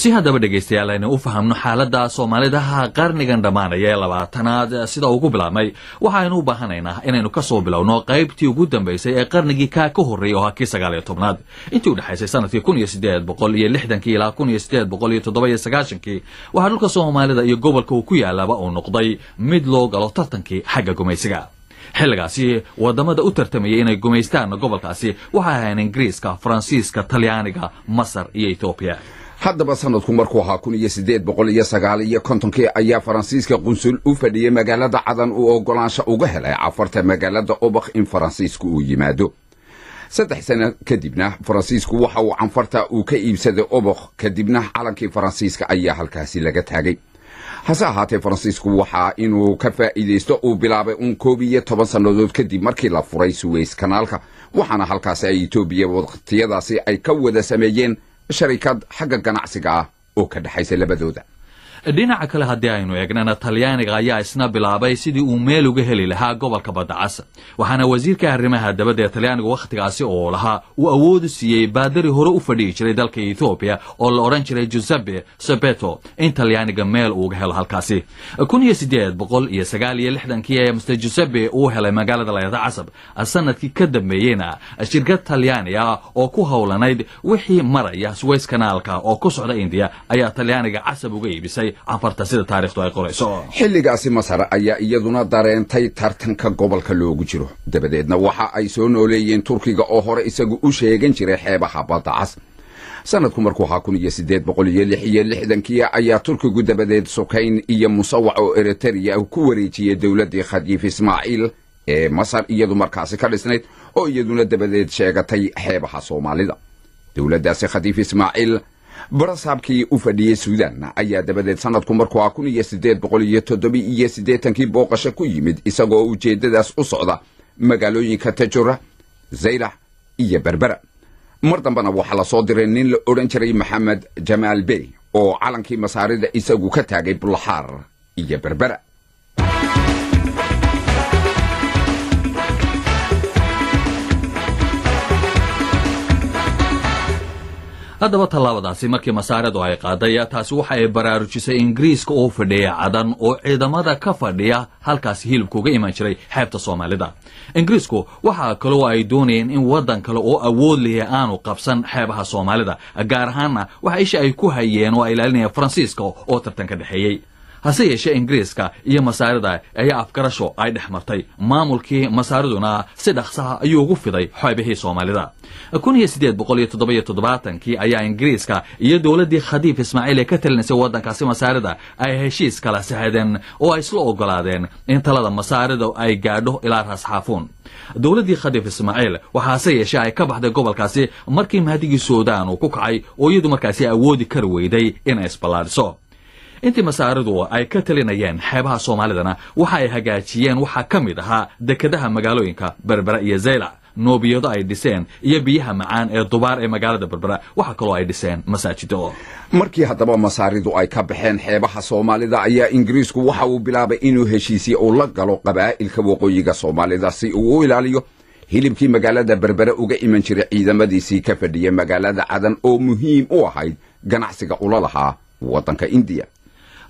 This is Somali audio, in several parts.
si haddaba dhegaystayaal aynu u fahamno xaaladda soomaalidaha qarnigan dhammaanaya ee labaatanaad sida ugu bilaabmay waxaaynu u baahanaynaa inaynu ka soo bilowno qaybtii ugu dambaysay ee qarnigii kaa ka horreeyay oo ha kii sagaal tobnaad. Intii u dhexaysay sannadkii kun iyo siddeed boqol iyo lixdankii ilaa kun iyo siddeed boqol iyo toddoba iyo sagaashankii waxaa dhulka soomaalida iyo gobolka uu ku yaalaba uu noqday mid loo galo tartankii xagga gumaysiga. Xilligaasi waddamada u tartamayay inay gumaystaan gobolkaasi waxay ahayn ingiriiska faransiiska talyaaniga masar iyo etoobiya haddaba sanadku markuu ahaa kun iyo siddeed boqol iyo sagaal iyo kontonkii ayaa faransiiska qunsul u fadhiyey magaalada cadan uu oggolaansho uga helay cafarta magaalada obakh in faransiisku uu yimaado. Saddex sano kadibna faransiisku waxa uu canfarta uu ka iibsaday obakh kadibna calankii faransiiska ayaa halkaasi laga taagay. Hase ahaatee faransiisku waxaa inuu ka faa'iidaysto uu bilaabay uun koob iyo toban sannadood kadib markii la furay suweys kanaalka waxaana halkaasi ay etoobiya waqtiyadaasi ay ka wada sameeyeen sharikad xagga ganacsiga ah oo ka dhexaysa labadooda dhinaca kale haddii aynu eegnana talyaaniga ayaa isna bilaabay sidii uu meel uga heli lahaa gobolka baddacas waxaana wasiirka arrimaha dabadda ee talyaaniga wakhtigaasi oo lahaa uu awoodu siiyey baadari hore u fadhihi jiray dalka etoobiya oo la odhan jiray giuseppe sabeto in talyaaniga meel uuga helo halkaasi. Kun iyo siddeed boqol uu helay magaalada layada casab. Sanadkii ka dambeeyeyna shirkad talyaani ah oo ku howlanayd wixii maraya suweys kanaalka oo ku socda indiya ayaa talyaaniga casab uga iibisay xilligaasi masar ayaa iyaduna dareentay tartanka gobolka loogu jiro. Dabadeedna waxa ay soo nooleeyeen turkiga oo hore isagu u sheegan jiray xeebaha badda cas sanadku markuu ahaa kun iyo siddeed boqol iyo lix iyo lixdankii ayaa turkigu dabadeed sukayn iyo musawac oo eritereya ku wareejiyey dowladdii khadiif ismaaciil ee masar iyadu markaasi ka dhisnayd oo iyaduna dabadeed sheegatay xeebaha soomaalida. Dowladdaasi khadiif ismaaciil barasaabkii u fadhiyey suudan ayaa dabadeed sanadku markuu kun iyo siddeed boqol iyo toddoba iyo siddeetankii booqasho ku yimid isagoo ujeeddadaas u socda magaalooyinka tajura zaylax iyo berbera mar dambena waxaa la soo diray nin la odhan jiray maxamed jamaal bey oo calankii masaarida isagu ka taagay bulaxaar iyo berbera haddaba tallaabadaasi markii masaaridu ay qaaday taasi waxa ay baraarujisay ingiriiska oo fadhiya cadan oo ciidamada ka fadhiya halkaasi hilibka uga iman jiray xeebta soomaalida. Ingiriisku waxaa kaloo ay doonayeen in waddan kale oo awood lihi aanu qabsan xeebaha soomaalida gaar ahaanna waxa isha ay ku hayeen oo ay ilaalinayeen faransiiska oo tartan ka dhexeeyey hase yeeshee ingiriiska iyo masaarida ayaa afgarasho ay dhex martay. Maamulkii masaariduna si dhaqsaha ayuu ugu fiday xeebihii soomaalida. Toddobaatankii ayaa ingiriiska iyo dowladdii khadiif ismaaciil ee ka talinaysay waddankaasi masaarida ay heshiis kala saxadeen oo ay isla ogolaadeen in talada masaarida ay gaadho ilaa raasxaafuun dowladdii khadiif ismaaciil waxaase yeeshee ay ka baxday gobolkaasi markii mahdigii suudaan uu ku kacay oo iyadu markaasi awoodi kari weyday inay isballaadhiso intii masaaridu ay ka talinayeen xeebaha soomaalidana waxa ay hagaajiyeen waxaa ka mid ahaa dekedaha magaalooyinka berbera iyo zaylac noobiyado ay dhiseen iyo biyaha macaan ee dubaar ee magaalada berbera waxaa kaloo ay dhiseen masaajido markii haddaba masaaridu ay ka baxeen xeebaha soomaalida ayaa ingiriisku waxa uu bilaabay inuu heshiisye uu la galo qabaa'ilka waqooyiga soomaalida si uu u ilaaliyo hilibkii magaalada berbere uga iman jiray ciidamadiisii ka fadhiya magaalada cadan oo muhiim u ahayd ganacsiga ula lahaa waddanka indiya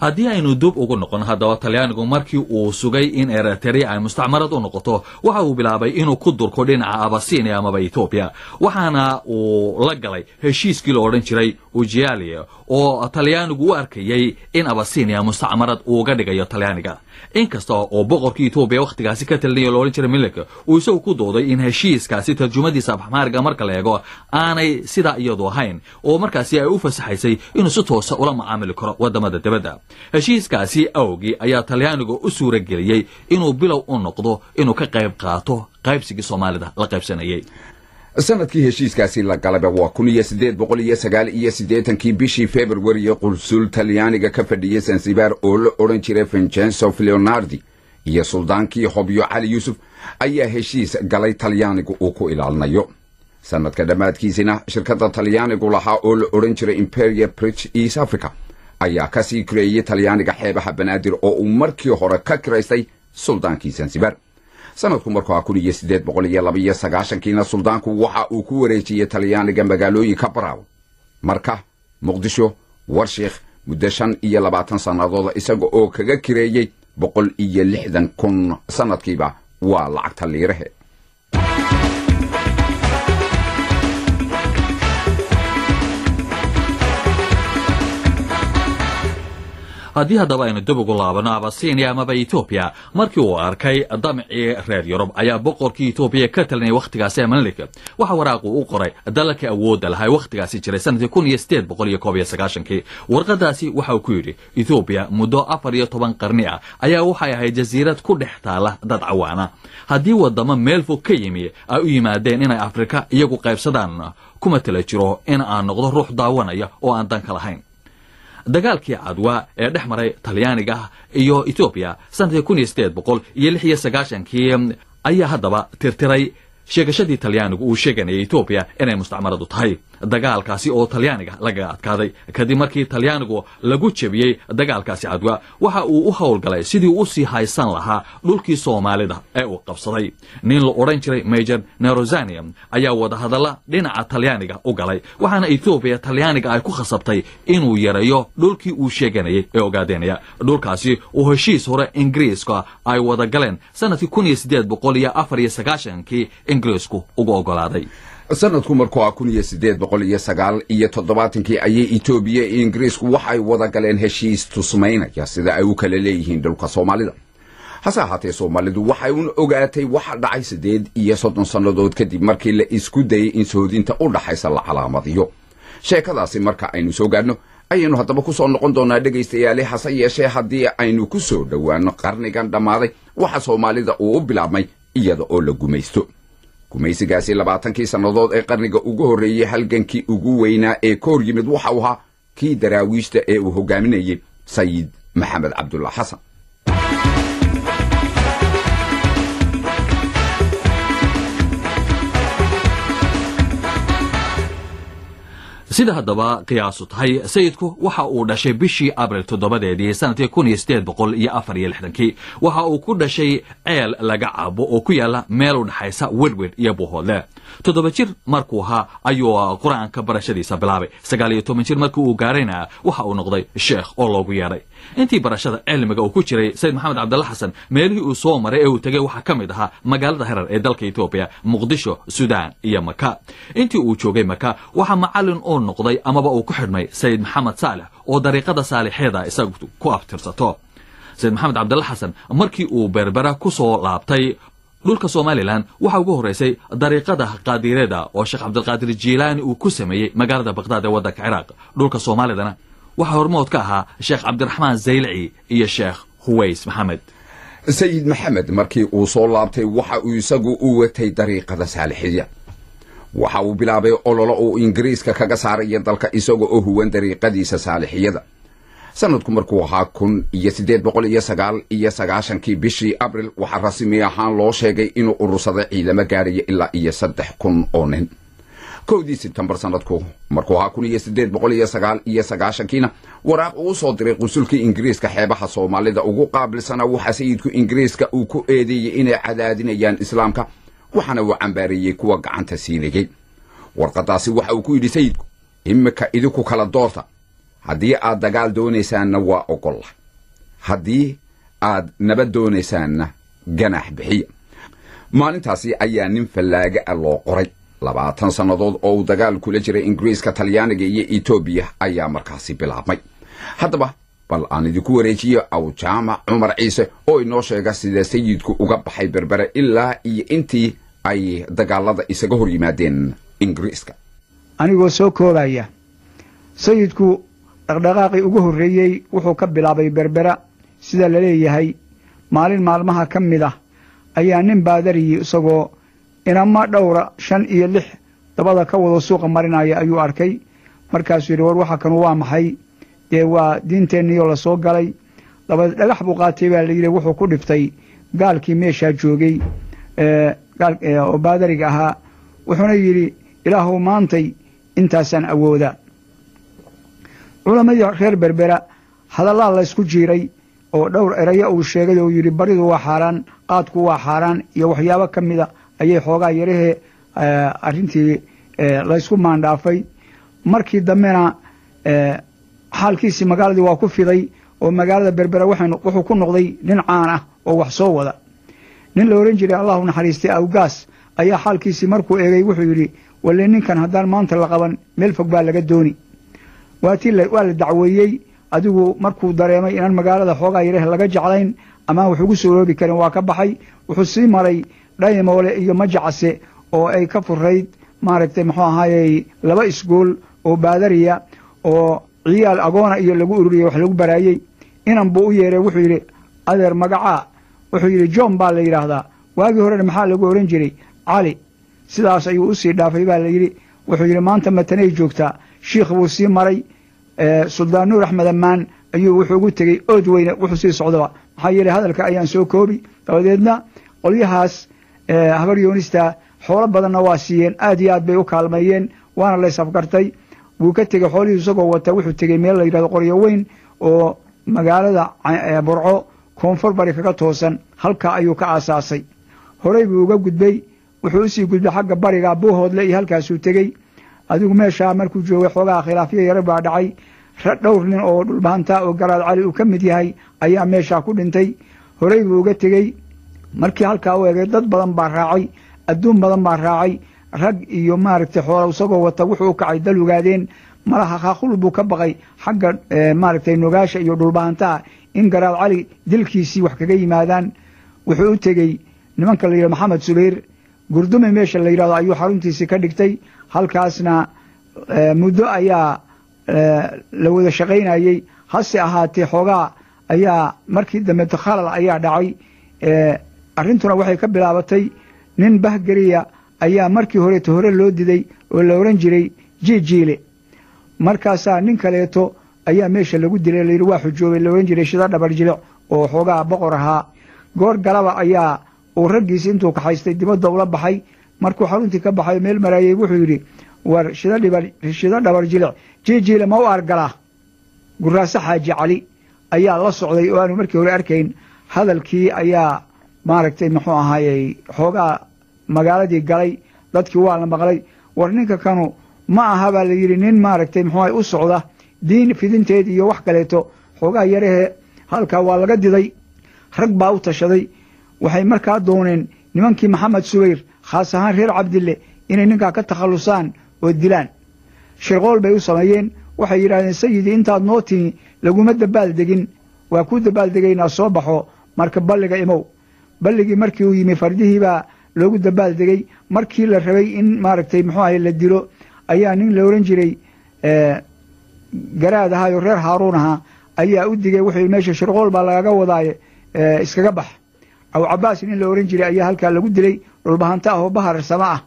haddii aynu dub ugu noqon haddaba talyaanigu markii uu sugay in eriteria ay mustacmarad u noqoto waxa uu bilaabay inuu ku durko dhinaca abasinia amaba etoobiya waxaana uu la galay heshiiskii la odhan jiray ujialia oo talyaanigu u arkayey in abasinia mustacmarad uuga dhigayo talyaaniga. Inkasta oo boqorkii etoobiya wakhtigaasi ka talinaya lo odhan jiray milik uu isagu ku dooday in heshiiskaasi tarjumadiisa afxmaariga marka la eego aanay sidaa iyadu ahayn oo markaasi ay u fasaxaysay inuu si toosa ula macaamili karo waddamada dibadda heshiiskaasi awgii ayaa talyaanigu u suura geliyey inuu bilow u noqdo inuu ka qayb qaato qaybsigii soomaalida la qaybsanayey sannadkii heshiiskaasi la galaba waa kun iyo siddeed boqol iyo sagaal iyo siddeetankii bishii februariyo qulsul talyaaniga ka fadhiyey sansibar oo la odhan jiray vincenzo leonardi iyo suldaankii hobyo cali yuusuf ayaa heshiis galay talyaanigu uu ku ilaalinayo. Sanadka dhammaadkiisina shirkadda talyaanigu lahaa oo la odhan jiray imperia bridge east africa ayaa ka sii kireeyey talyaaniga xeebaha banaadir oo uu markii hore ka kiraystay suldaankii sansibar sanadku markuu ah kun iyo siddeed boqol iyo labaiyo sagaashankiina suldaanku waxa uu ku wareejiyey talyaaniga magaalooyinka baraaw marka muqdisho warsheikh muddo shan iyo labaatan sannadooda isaga oo kaga kireeyey boqol iyo lixdan kun. Sannadkiiba waa lacagta liirahe haddii haddaba aynu dib ugu laabano abasinia amaba etoobiya markii uu arkay damcii reer yurub ayaa boqorkii etoobiya ka talinaya wakhtigaasi amalik waxa waraaqu u qoray dalalkii awoodda lahaa wakhtigaasi jiray sannadkii kun iyo sideed boqol iyo koob iyo sagaashankii. Warqadaasi waxa uu ku yidhi etoobiya muddo afar iyo toban qarni ah ayaa waxay ahayd jasiirad ku dhex taala dad cawaana haddii wadamo meel fog ka yimi ay u yimaadeen inay afrika iyagu qaybsadaan kuma tala jiro in aan noqdo ruux daawanaya oo aan danka lahayn dagaalkii cadwa ee dhex maray talyaaniga iyo etoobiya sannadkii kun iyo sideed boqol iyo lix iyo sagaashankii ayaa haddaba tirtiray sheegashadii talyaanigu uu sheeganayay etoobiya inay mustacmaradu tahay dagaalkaasi oo talyaaniga lagaga adkaaday. Kadib markii talyaanigu lagu jebiyey dagaalkaasi cadwa waxa uu u howlgalay sidii u sii haysan lahaa dhulkii soomaalida ee uu qabsaday. Nin la odhan jiray major nerozanium ayaa wadahadalla dhinaca talyaaniga u galay waxaana etoobiya talyaaniga ay ku khasabtay inuu yareeyo dhulkii uu sheeganayay ee ogaadenaya dhulkaasi oo heshiis hore ingiriiska ay wada galeen sannadkii kun iyo sideed boqol iyo afar iyo sagaashankii ingiriisku uga ogolaaday sanadku markuu ah kun iyo sideed boqol iyo sagaal iyo toddobaatankii ayay etoobiya iyo ingiriisku waxay wada galeen heshiis tusmaynaya sida ay u kala leeyihiin dhulka soomaalida. Hase ahaatee soomaalidu waxay un ogaatay waxa dhacay siddeed iyo soddon sannadood kadib markii la isku dayay in soodinta u dhaxaysa la calaamadiyo. Sheekadaasi marka aynu soo gaadhno ayaynu haddaba ku soo noqon doonaa dhegaystayaale hase yeeshee haddii aynu ku soo dhowaanno qarnigan dhammaaday waxa soomaalida uu u bilaabmay iyada oo la gumaysto gumaysigaasi labaatankii sannadood ee qarniga ugu horreeyey halgankii ugu weynaa ee ka hor yimid waxau ahaa kii daraawiishta ee uu hogaaminayey sayid maxamed cabdulla xasan sida haddaba qiyaasu tahay sayidku waxa uu dhashay bishii abril toddobadeedii sannadkii kun iyo sideed boqol iyo afar iyo lixdankii. Waxa uu ku dhashay ceel laga cabo oo ku yaalla meel u dhexaysa wedwed iyo buuhoodle toddoba jir markuu ahaa ayuu qur'aanka barashadiisa bilaabay. Sagaal iyo toban jir markii uu gaarayna waxa uu noqday sheekh oo loogu yeedhay intii barashada cilmiga uu ku jiray sayid maxamed cabdalla xasan meelihii uu soo maray ee uu tegey waxaa ka mid ahaa magaalada herar ee dalka etoobiya muqdisho suudaan iyo maka intii uu joogay maka waxaa macallin uu noqday amaba uu ku xidhmay sayid maxamed saalex oo dariiqada saalixyada isagu ku abtirsato. Sayid maxamed cabdalla xasan markii uu berbera ku soo laabtay dhulka somalilan waxaa ugu horraysay dariiqada qaadireeda oo sheekh cabdilqaadir jiilaani uu ku sameeyey magaalada bakhdad ee waddanka ciraaq. Dhulka soomaalidana waxaa hormood ka ahaa sheekh cabdiraxmaan zaylici iyo sheekh huways maxamed. Sayid maxamed markii uu soo laabtay waxa uu isagu u watay dariiqada saalixiya. Waxa uu bilaabay ololo uu ingiriiska kaga saaraya dalka isaga oo huwan dariiqadiisa saalixiyada sanadku markuu ahaa kun iyo siddeed boqol iyo sagaal iyo sagaashankii bishii abril waxaa rasmi ahaan loo sheegay inuu urursaday ciidamo gaadhaya ilaa iyo saddex kun oo nin. Kowdii sebtembar sanadku markuu ahaa kun iyo siddeed boqol iyo sagaal iyo sagaashankiina waraaq uu soo diray qusulkii ingiriiska xeebaha soomaalida ugu qaabilsanaa waxaa sayidku ingiriiska uu ku eedeeyey inay cadaadinayaan islaamka waxaana uu cambaareeyey kuwa gacanta siinayey warqadaasi waxa uu ku yidhi sayidku imika idinku kala doorta haddii aad dagaal doonaysaanna waa ogolla haddii aad nabad doonaysaanna ganaax bixiya. Maalintaasi ayaa nin fallaaga ah loo qoray. Labaatan sannadood oo uu dagaal kula jiray ingiriiska talyaaniga iyo etoobiya ayaa markaasi bilaabmay. Haddaba bal aan idinku wareejiyo awjaamac cumar ciise oo inoo sheega sida sayidku uga baxay berbere ilaa iyo intii ay dagaalada isaga hor yimaadeen ingiriiska. Anigoo soo koobaya sayidku dhaqdhaqaaqii ugu horreeyey wuxuu ka bilaabay berbera. Sida la leeyahay maalin maalmaha ka mid ah ayaa nin baadariyi isagoo inama dhowra shan iyo lix dabada ka wado suuqa marinaya ayuu arkay. Markaasuu yidhi war waxa kanu waa maxay? Dee waa diinteenniiyoo la soo galay. Dabadeed dhagax buu qaatay baa layidhi wuxuu ku dhiftay gaalkii meeshaa joogay oo baadariga ahaa. Wuxuuna yidhi ilaahuw maantay intaasaan awoodaa culammadii reer berbera hadallaa laysku jiiray oo dhowr erayo uu sheegay oo yidhi baridu waa xaaraan qaadku waa xaaraan iyo waxyaabo ka mida ayay xoogaa yarahee arrintii laysku maandhaafay markii dambena xaalkiisii magaaladii waa ku fiday oo magaalada berbera wuxuu ku noqday nin caan ah oo wax soo wada. Nin la ohan jiray allahu naxariistay awgaas ayaa xaalkiisii markuu eegay wuxuu yidhi walle ninkan haddaan maanta la qaban meel fog baa laga dooni waa la dacweeyey. Adigu markuu dareemay inaan magaalada xoogaa yareh laga jeclayn amaan wax ugu suuroobi karin waa ka baxay. Wuxuu sii maray dhaymoole iyo majacase oo ay ka furayd maaragtay muxuu ahaayey laba isgool oo baadariya oo ciyaal agoona iyo lagu ururiyey wax lagu baraayey. Inan buu u yeeray wuxuu yidhi adeer magacaa. Wuxuu yidhi john baa la yidhaahdaa. Waagii horena maxaa lagu ohan jiray? Cali. Sidaas ayuu u sii dhaafay baa la yidhi. Wuxuu yidhi maanta matanay joogtaa shiikh buu sii maray suldaan nuur axmed ammaan ayuu wuxuu ugu tegey ood weyne wuxuu sii socdaba. Maxaa yeeley hadalka ayaan soo koobi. Dabadeedna qolyahaas habar yoonista xoolo badanna waa siiyeen aad iyo aad bay u kaalmeeyeen waana lays afgartay wuu ka tegey xoolihii isagoo wata wuxuu tegey meel la yidhahdo qoryo weyn oo magaalada burco koonfur bari kaga toosan. Halkaa ayuu ka aasaasay. Horey buu uga gudbay wuxuu u sii gudbay xagga bariga buuhoodle iyo halkaasuu tegey adigu meeshaa markuu joogay xoogaha khilaafyo yare baa dhacay. Dhowr nin oo dhulbahantaa oo garaad cali uu ka mid yahay ayaa meeshaa ku dhintay. Horey buu uga tegey markii halkaa u egay dad badan baa raacay adduun badan baa raacay. Rag iyo maaragtay xoola isagoo wata wuxuu u kacay dal ogaadeen malaha kaaqul buu ka baqay. Xagga maaragtay nogaasha iyo dhulbahantaha in garaad cali dilkiisii wax kaga yimaadaan. Wuxuu u tegey nimanka la yidhahdo maxamed subayr gurdumi meesha la yidhahdo ayuu xaruntiisii ka dhigtay halkaasna muddo ayaa la wada shaqaynayey hase ahaatee xoogaa ayaa markii dambe khalal ayaa dhacay. Arrintuna waxay ka bilaabatay nin bahgeriya ayaa markii horeeto hore loo diday oo la ohan jiray jiijiile markaasaa nin kaleeto ayaa meesha lagu dilay layidhi waa xujoobay la ohan jiray shida dhabar jilic oo xoogaa boqor ahaa. Goor galaba ayaa uu raggiisi intuu kaxaystay dibadda ula baxay markuu xaruntii ka baxay meel maraayey wuxuu yidhi war shido dhabar jilic jiijiile ma u argalaa guraase xaaji cali ayaa la socday oo aanu markii hore arkayn. Hadalkii ayaa maaragtay muxuu ahaayey xoogaa magaaladii galay dadkii waa la maqlay. War ninka kanu ma aha baa la yidhi nin maaragtay muxuu ahay u socda diin fidinteed iyo wax kaleeto. Xoogaa yarahee halkaa waa laga diday. Rag baa u tashaday. Waxay markaa dooneen nimankii maxamed subayr khaas ahaan reer cabdille inay ninkaa ka takhallusaan oo dilaan shirqool bay u sameeyeen waxay yidhahdeen sayidii intaad noo timi laguma dabaaldegin waa ku dabaaldegaynaa soo baxo marka balliga imow balligii markii uu yimi fardihii baa loogu dabaaldegay markii la rabay in maaragtay muxuu ahay la dilo ayaa nin la ohan jiray garaad ahaayoo reer haaruun ahaa ayaa u digay wuxuu meesha shirqool baa lagaga wadaaye iskaga bax aw cabaas nin la ohan jiray ayaa halkaa lagu dilay dhulbahanta ah oo bahar sama ah.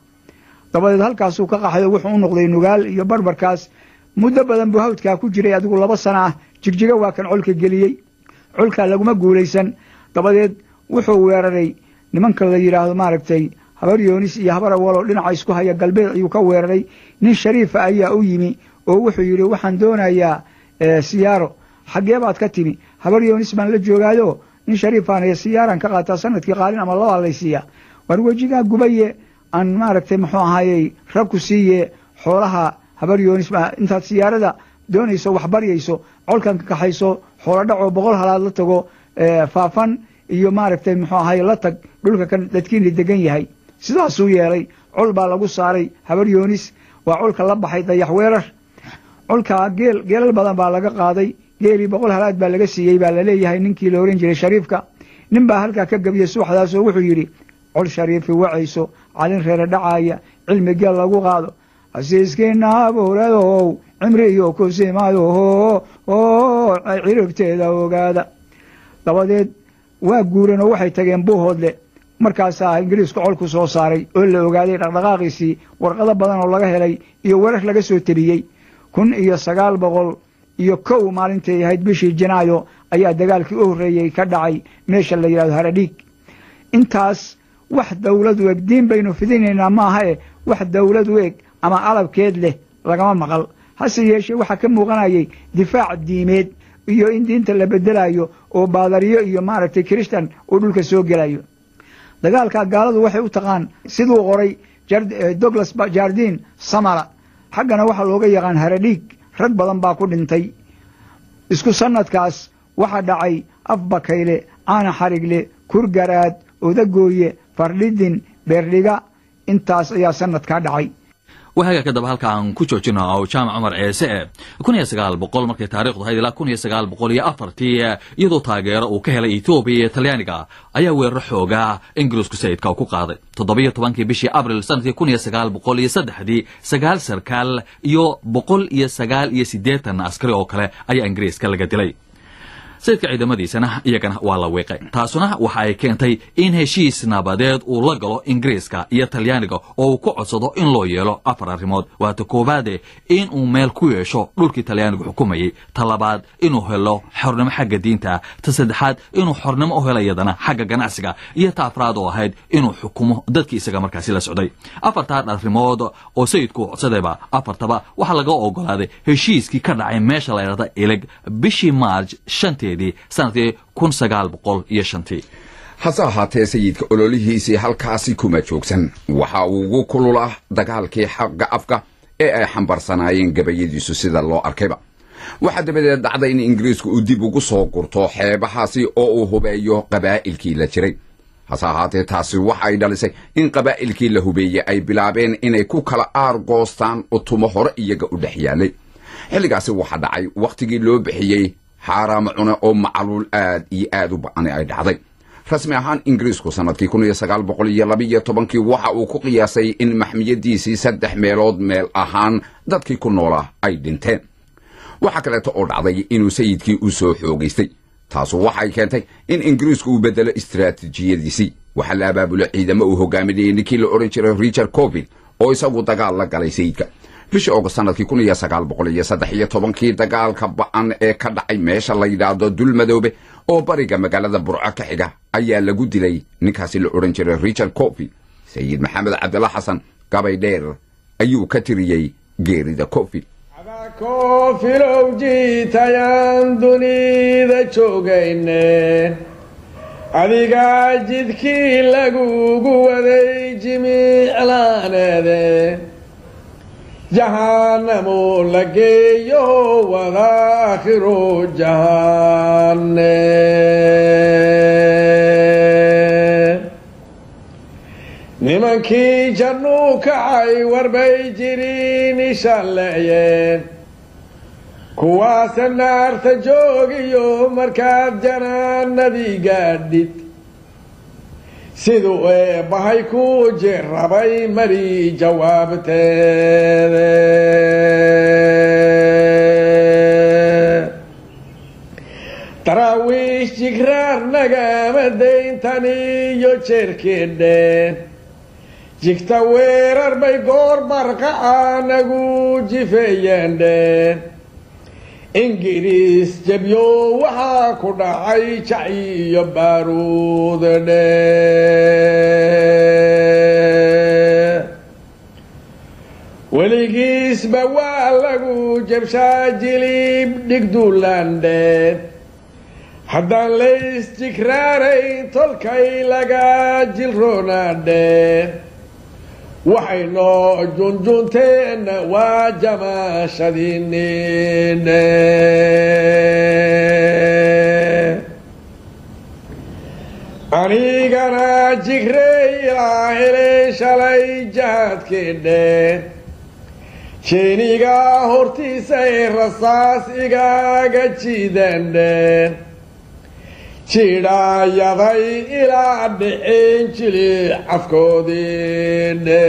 Dabadeed halkaasuu ka qaxayo wuxuu u noqday nugaal iyo barbarkaas. Muddo badan buu hawdkaa ku jiray adigu laba sana ah. Jigjiga waa kan colka geliyey. Colkaa laguma guulaysan. Dabadeed wuxuu weeraray. Nimanka la yidhaahdo maaragtay habar yoonis iyo habar awaloo dhinaca isku haya galbeed ayuu ka weeraray. Nin shariifa ayaa u yimi oo wuxuu yidhi waxaan doonayaa siyaaro. Xaggee baad ka timi. Habar yoonis baan la joogaayo. Nin shariifaan siyaaran ka qaataa sannadkii qaalin ama labaa laysiiya war wejigaa gubaye aan maaragtay muxuu ahaayey ragku siiye xoolaha habar intaad siyaarada doonayso wax baryayso colkan ka kaxayso xoolo dhacoo boqol halaad la tago faafan iyo maaragtay muxuu ahaye la tag dhulka kan dadkiina degan yahay. Sidaasuu yeelay col baa lagu saaray habar yoonis waa colka la baxay dayax weerar. Colkaa geel geelal badan baa laga qaaday geelii boqol halaad baa laga siiyey baa la leeyahay ninkii la ohan jiray shariifka. Nin baa halkaa ka gebiyey subaxdaasoo wuxuu yidhi col shariifi wacayso calin reere dhacaaya cilmi geel lagu qaado. Hasiiskiina abuuradow cimri iyo kusimaado ciribteeda ogaada. Dabadeed waa guureen oo waxay tageen buuhoodle markaasaa ingiriisku col ku soo saaray oo la ogaaday dhaqdhaqaaqiisii warqado badan oo laga helay iyo warar laga soo tebiyey kun iyo sagaal boqol iyo kow maalintay ahayd bishii janaayo ayaa dagaalkii u horreeyey ka dhacay meesha la yidhahdo haradhiig intaas wax dawlad u eg diin baynu fidinaynaa maaha e wax dawlad u eg ama alabkeed leh lagama maqal. Hase yeeshee waxaa ka muuqanayay difaac diimeed iyo in diinta la bedelayo oo baadariyo iyo maaragtay kiristan uu dhulka soo gelayo dagaalkaa gaaladu waxay u taqaan siduu qoray douglas jardin samara. Xaggana waxaa looga yaqaan haradhiig rag badan baa ku dhintay. Isku sannadkaas waxaa dhacay afbakayle caana xarigle kurgaraad odagooye fardhidin beerdhiga intaas ayaa sannadkaa dhacay. Wahaga kadaba halka aan ku joojino oo jaamac cumar ceese kun iyo sagaal boqol markay taarikhdu ahayd ilaa kun iyo sagaal boqol iyo afartii iyadoo taageero uu ka helay etoobiya iyo talyaaniga ayaa weeraro xoogaa ingiriisku sayidka ku qaaday. toddobiyo tobankii bishii abril sannadkii kun iyo sagaal boqol iyo saddexdii sagaal sarkaal iyo boqol iyo sagaal iyo siddeetan askari oo kale ayaa ingiriiska laga dilay sayidka ciidamadiisana iyagana waa la wiiqay taasuna waxa ay keentay in heshiis nabadeed uu la galo ingiriiska iyo talyaaniga oo uu ku codsado in loo yeelo afar arrimood. Waata koowaade in uu meel ku yeesho dhulkii talyaanigu xukumayey ta labaad inuu helo xornimo xagga diinta. Ta saddexaad inuu xornimo u helo iyadana xagga ganacsiga. Iyo ta afraad oo ahayd inuu xukumo dadkii isaga markaasi la socday. Afartaa arrimood oo sayidku codsadayba afartaba waxaa laga ogolaaday heshiiskii ka dhacay meesha la ydhahda ilig bishii maarj shanteed sannadkii kun sagaal boqol iyo shantii. Hase ahaatee sayidka ololihiisii halkaasi kuma joogsan. Waxa uu ugu kulula dagaalkii xagga afka ee ay xambarsanaayeen gabayadiisu sida loo arkayba. Waxaa dabadeed dhacday in ingiriisku uu dib ugu soo gurto xeebahaasi oo uu hubeeyo qabaa'ilkii la jiray. Hase ahaatee taasi waxa ay dhalisay in qabaa'ilkii la hubeeyey ay bilaabeen inay ku kala aargoostaan utumo hore iyaga u dhex yaalay. Xilligaasi waxaa dhacay wakhtigii loo bixiyey xaaraama cune oo macaluul aad iyo aad u ba'ani ay dhacday. Rasmi ahaan ingiriisku sannadkii kun waxa uu ku qiyaasay in maxmiyadiisii saddex meelood meel ahaan dadkii ku noolaa ay dhinteen. Waxaa kaleeto oo dhacday inuu sayidkii u soo xoogaystay taasu waxay keentay in ingiriisku uu beddelo istiraatiijiyadiisii. Waxaa la abaabulo ciidamo uu hogaaminayay ninkii la odhan jiray richard covil oo isagu dagaal la galay sayidka bishii ogost sannadkii kun iyo sagaal boqol iyo saddex iyo tobankii dagaalka ba'an ee ka dhacay meesha la yidhaahdo dulmadoobe oo bariga magaalada burco ka xiga ayaa lagu dilay. Ninkaasi la odhan jiray richard cofi sayid maxamed cabdilla xasan gabay dheer ayuu ka tiriyey geerida cofi koofilow jiitayaan dunida joogayne adigaa jidkii lagugu waday jimiclaaneede jahanamo la geeyo wada akhiro jahane nimankii jannuu kacay warbay jiriin ishalleeyeen kuwaase naarta joogiyo markaad janaanadii gaadhid siduu eebbahay ku jirrabay mari jawaabteede daraawiish jigraar nagama dayntaniyo jeerkeedheen jigta weerar bay goor barqaca nagu jifeeyeendheen ingiriis jabyo waxaa ku dhacay jac iyo baaruudadhe weligiisba waa lagu jabshaa jilib dhigduulandheen haddaan lays jigraarayn tolkay laga jilroonaadheen waxay noo junjunteen waa jamaashadiinine anigana jigrey helay shalay jahadkeedheen jeenigaa hortiisay rasaas igaaga jiidandheen jidhaayaday ilaa dhicin jili cafkoodiine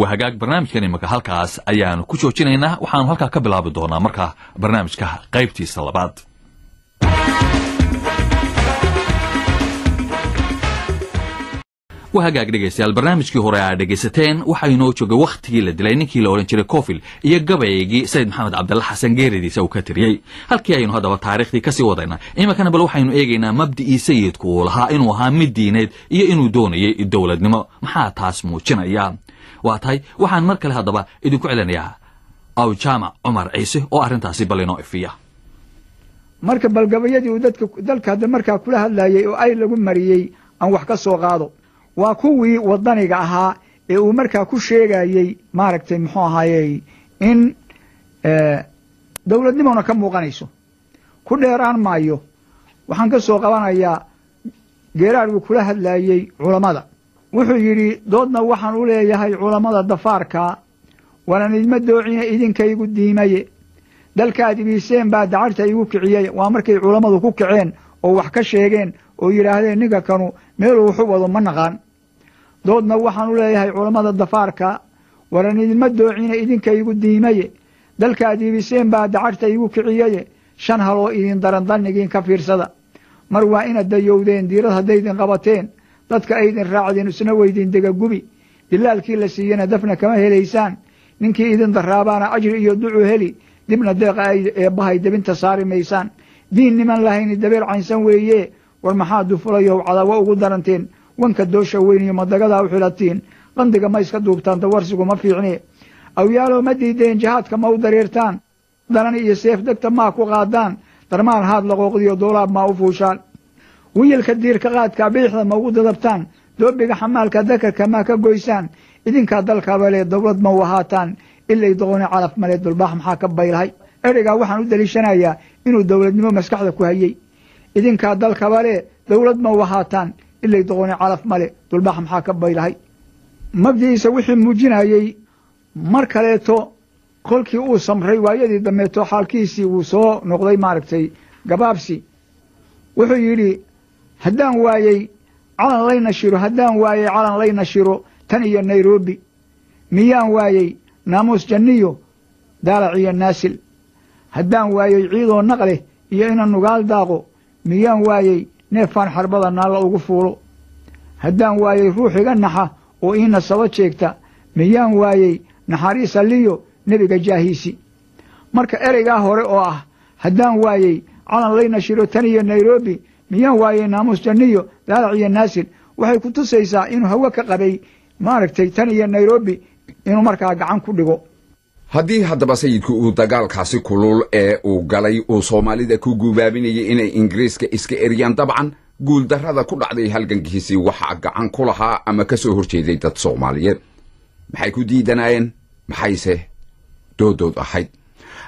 waa hagaag barnaamijkan imika halkaas ayaanu ku joojinaynaa waxaanu halkaa ka bilaabi doonaa marka barnaamijka qaybtiisa labaad waa hagaag dhegaystayaal barnaamijkii hore aad dhegaysateen waxaa inoo joogay wakhtigii la dilay ninkii la odhan jiray cofil iyo gabaygii sayid maxamed cabdalla xasan geeridiisa uu ka tiriyey halkii aynu haddaba taariikhdii ka sii wadayna iminkana bal waxaynu eegaynaa mabda'ii sayidku uu lahaa inuu ahaa mid diineed iyo inuu doonayay dowladnimo. Maxaa taas muujinaya? Waa tahay waxaan mar kale haddaba idinku celinayaa. Aw jaamac cumar ciise oo arrintaasi bal inoo ifiya. Marka balgabayadii uu dadka dalka markaa kula hadlayay oo ay lagu mariyey aan wax ka soo qaado waa kuwii wadaniga ahaa ee uu markaa ku sheegayey maaragtay muxuu ahaayey in dowladnimona ka muuqanayso. Ku dheeraan maayo. Waxaan ka soo qabanayaa geeraargu kula hadlaayey culammada. Wuxuu yidhi doodna waxaan u leeyahay culammada dafaarkaa wanan idma doocine idinkaygu diimaye. Dalkaad ibiiseen baa dacarta igu kiciyey. Waa markay culammadu ku kaceen oo wax ka sheegeen oo yidhaahdeen ninka kanu meeluu waxu wado ma naqaan doodna waxaan u leeyahay culammada dafaarka waran idinma doocine idinkaygu diimaye. Dalkaad iibiseen baa dacarta igu kiciyaye shan haloo idin daran dannigiin ka fiirsada. Mar waa inaad dayowdeen diirad haddaydin qabateen dadka aydin raacdeen isna weydin degagubi dilaalkii la siiyena dafna kama helaysaan. Ninkii idin daraabaana ajri iyo ducu heli dibna deeqa ay eebbahay debinta saari maysaan. Diin niman lahayni dabeer caynsan weeye. War maxaa dufulayow cadawo ugu daranteen wanka doosha weyniyo madagadaa u xilatiin qandiga ma iska duubtaan dawarsigu ma fiicne awyaalow ma diideen jihaadka ma u dareertaan. Danan iyo seef degta maa ku qaadaan. Darmaan haad laqooqdiyo doolaab maa u fuushaan. Wiyilka diirka qaadka biixda ma ugu dadabtaan. Doobiga xamaalka dakarka maa ka goysaan. Idinkaa dalkabale dowlad ma u ahaataan. Ilay doqoni calaf male dulbaax maxaa ka baylahay? Ereygaa waxaan u daliishanayaa inuu dowladnimo maskaxda ku hayey idinkaa dalkabale dowlad ma u ahaataan ilay doqoni calaf male dulbaax maxaa ka baylahay mabdi'iisa wixii muujinayey mar kaleeto kolkii uu samray waayadii dambeeto xaalkiisii uu soo noqday maaragtay gabaabsi. Wuxuu yidhi haddaan waayey calan layna shiro haddaan waayey calan layna shiro tan iyo nairobi. Miyaan waayey naamuus janniyo daalac iyo naasil. Haddaan waayey ciidoo naqleh iyo ina nugaal daaqo miyaan waayey neefaan xarbada naalla ugu fuulo. Haddaan waayey ruux iga naxa oo iina saba jeegta miyaan waayey naxariisa liyo nebiga jaahiisi. Marka ereygaa hore oo ah haddaan waayey calan layna shiro tan iyo nairobi miyaan waayey naamuus janniyo daalac iyo naasil waxay ku tusaysaa inuu hawe ka qabay maaragtay tan iyo nairobi inuu markaa gacan ku dhigo haddii haddaba sayidku uu dagaalkaasi kulul ee uu galay uu soomaalida ku gubaabinayay inay ingiriiska iska eryaan dabcan guuldarrada ku dhacday halgankiisii waxaa gacan ku lahaa ama ka soo horjeeday dad soomaaliyeed. Maxay ku diidanaayeen maxayse doodood ahayd.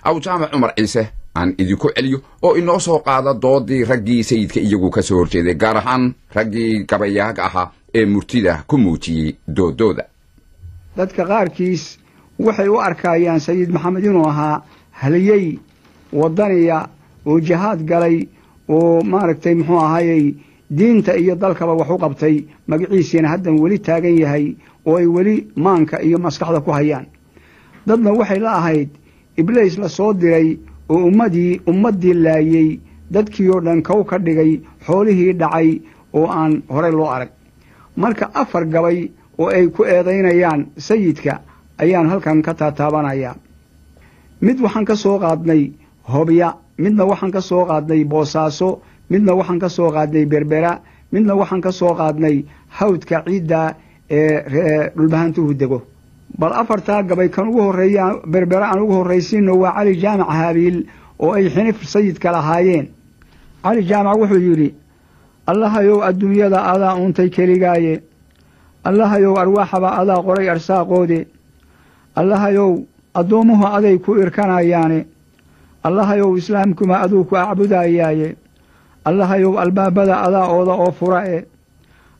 Aw jaamac cumar ciise aan idinku celiyo oo inoo soo qaada doodii raggii sayidka iyagu ka soo horjeeday gaar ahaan raggii gabayaaga ahaa ee murtida ku muujiyey doodooda dadka qaarkiis waxay u arkayaan sayid maxamed inuu ahaa haliyey wadaniya oo jihaad galay oo maaragtay muxuu ahayey diinta iyo dalkaba wax u qabtay. Magaciisiina haddan weli taagan yahay oo ay weli maanka iyo maskaxda ku hayaan. Dadna waxay la ahayd ibliis la soo diray oo ummadii ummaddii laayey dadkii oo dhan kow ka dhigay xoolihii dhacay oo aan horey loo arag. Marka afar gabay oo ay ku eedaynayaan sayidka ayaan halkan ka taataabanayaa mid waxaan ka soo qaadnay hobya midna waxaan ka soo qaadnay boosaaso midna waxaan ka soo qaadnay berbera midna waxaan ka soo qaadnay hawdka ciidda ee dhulbahantuhu dego. Bal afartaa gabay kan ugu horreeya berbera aan ugu horraysiino waa cali jaamac haabiil oo ay xinif sayidka lahaayeen. Cali jaamac wuxuu yidhi allahayow adduunyada adaa uuntay keligaaye. Allahayow arwaaxaba adaa qoray arsaaqoode allahayow addoommuhu aday ku irkanayaane allahayow islaamkuma aduu ku acbudayaaye allahayow albaabada adaa ooda oo fura e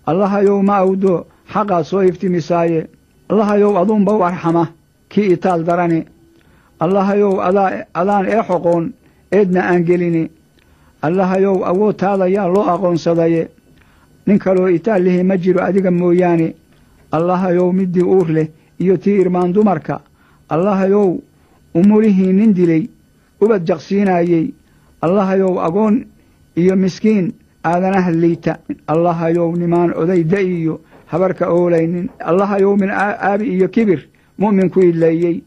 allahayow ma awdo xaqaad soo iftimisaaye allahayow aduunba u arxama kii itaal darane allahayow adaan ee xoqoon eedna aan geline allahayow awoodtaada yaa loo aqoonsadaye nin kaloo itaal lihi ma jiro adiga mooyaane allahayow middii uur leh iyo tii irmaan dumarka. Allahayow umulihii nin dilay ubad jaqsiinaayey. Allahayow agoon iyo miskiin aadanaha liita allahayow nimaan oday da iyo habarka oolaynin. Allahayow min aabi iyo kibir mu'minku idleeyey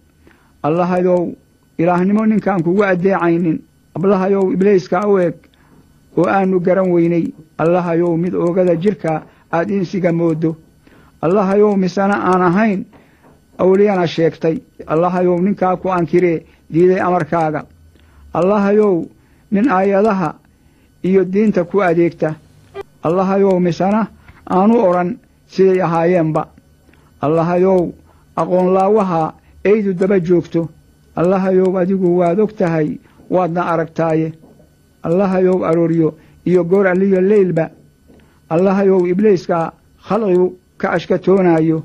allahayow ilaahnimo ninkaan kugu addeecaynin. Allahayow ibliiska u eg oo aanu garan weynay allahayow mid oogada jirka aad insiga mooddo. Allahayow misana aan ahayn awliyana sheegtay allahayow ninkaa ku ankiree diiday amarkaaga. Allahayow nin aayadaha iyo diinta ku adeegta. Allahayow misana aanu odhan siday ahaayeenba. Allahayow aqoonlaawaha eydu daba joogto. Allahayow adigu waad og tahay waadna aragtaaye. Allahayow arooryo iyo goor alliyo leylba. Allahayow ibliiska khalqigu ka ashkatoonaayo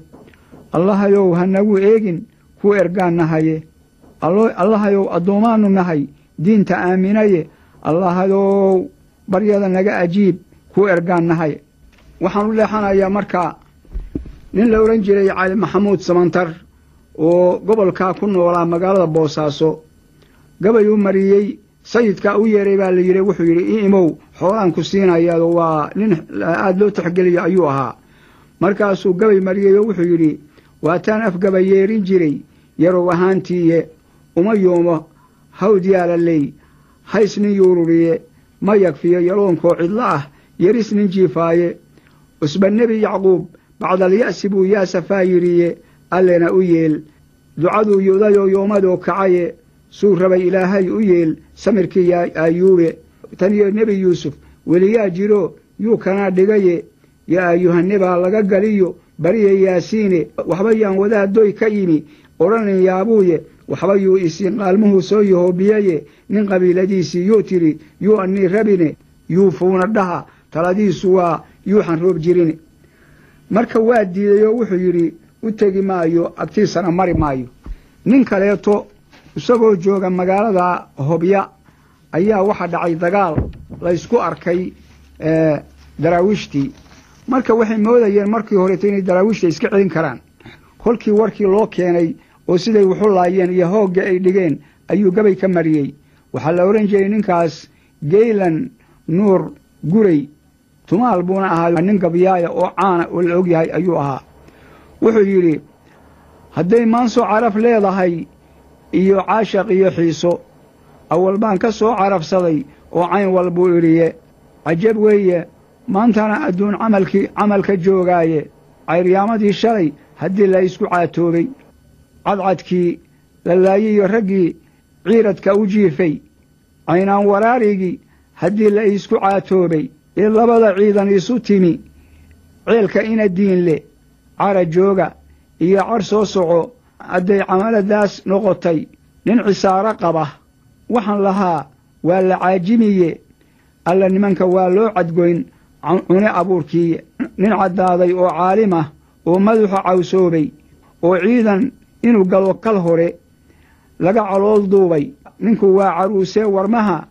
allahayow ha nagu eegin ku ergaan nahaye. Allahayow addoommaannu nahay diinta aaminaye. Allahayow baryada naga ajiib ku ergaan nahay. Waxaan u leexanayaa markaa nin la odhan jiray cali maxamuud samantar oo gobolkaa ku noolaa magaalada boosaaso. Gabayuu mariyey sayidkaa u yeeray baa la yidhi wuxuu yidhi i imow xoolaan ku siinayaado waa nin aada loo taxgeliyo ayuu ahaa. Markaasuu gabay mariyey wuxuu yidhi waataan afgaba yeerin jiray yarow ahaantiiye uma yoomo hawd yaalaley hays nin yuururiye ma yagfiyo yaloonkoo cidlo ah yeris nin jiifaaye usba nebi yacquub bacdalya'si buu yaasafaa yidhiye allena u yeel ducaduu yudayoo yoomadoo kacaye suu rabay ilaahay u yeel samirkii aayuube tan iyo nebi yuusuf weliyaa jiro yuu kanaa dhigaye yaa ayuhanebaa laga galiyo bariya yaasiine waxba yaan wadaadoy ka yimi. Odhanin yaabuuye waxba yuu isiin qaalmuhuu soo yahoobiyaye. Nin qabiiladiisii yuu tidhi yuu annii rabine yuu fuuna dhaha. Taladiisu waa yuuxan roob jirine marka waa diiday oo wuxuu yidhi u tegi maayo agtiisana mari maayo. Nin kaleeto isagoo jooga magaalada hobya ayaa waxa dhacay dagaal. Laysku arkay daraawiishtii marka waxay moodayeen markii horeeto inay daraawiishta iska celin karaan. Kolkii warkii loo keenay oo siday waxu laayeen iyo hoogga ay dhigeen ayuu gabay ka mariyey. Waxaa la odhan jiray ninkaas geylan nuur guray. Tumaal buuna ahaa nin gabyaaya oo caana oo la og yahay ayuu ahaa. Wuxuu yidhi hadday maanso caraf leedahay iyo caashaq iyo xiiso awal baan ka soo carafsaday oo cayn walbuu idhiye cajab weeye maantana adduun camalkii camalka joogaaye cayryaamadii shalay haddii la isku caatoobay cadcadkii la laayiyo raggii ciiradka u jiifay caynaan waraarigii haddii la isku caatoobay ee labada ciidan isu timi ceelka ina diinle cara jooga iyo car soo soco hadday camaladaas noqotay nin cisaaro qaba. Waxaan lahaa waa la caajimiye alla nimanka waa loo cadgoyn cune abuurkiiye nin caddaaday oo caalimah oo madaxa cawsoobay oo ciidan inuu galo kal hore laga calool duubay. Ninku waa caruusee warmaha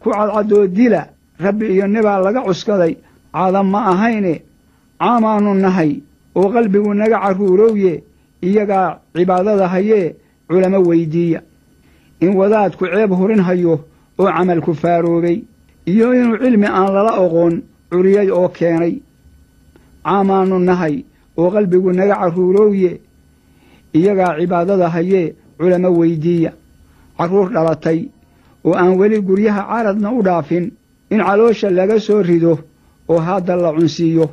ku cadcaddoo dila rabbi iyo nibaa laga cuskaday. Caadam ma ahayne caamaannu nahay oo qalbigu naga carruurowye iyagaa cibaadada hayee culamo weyddiiya in wadaadku ceeb hurin hayo oo camalku faaroobay. Iyo inuu cilmi aan lala oqoon curiyay oo keenay caamaannu nahay oo qalbigu naga carruurowye iyagaa cibaadada hayee culamo weyddiiya carruur dhalatay oo aan weli guryaha caradna u dhaafin in caloosha laga soo rido oo hadda la cunsiiyo.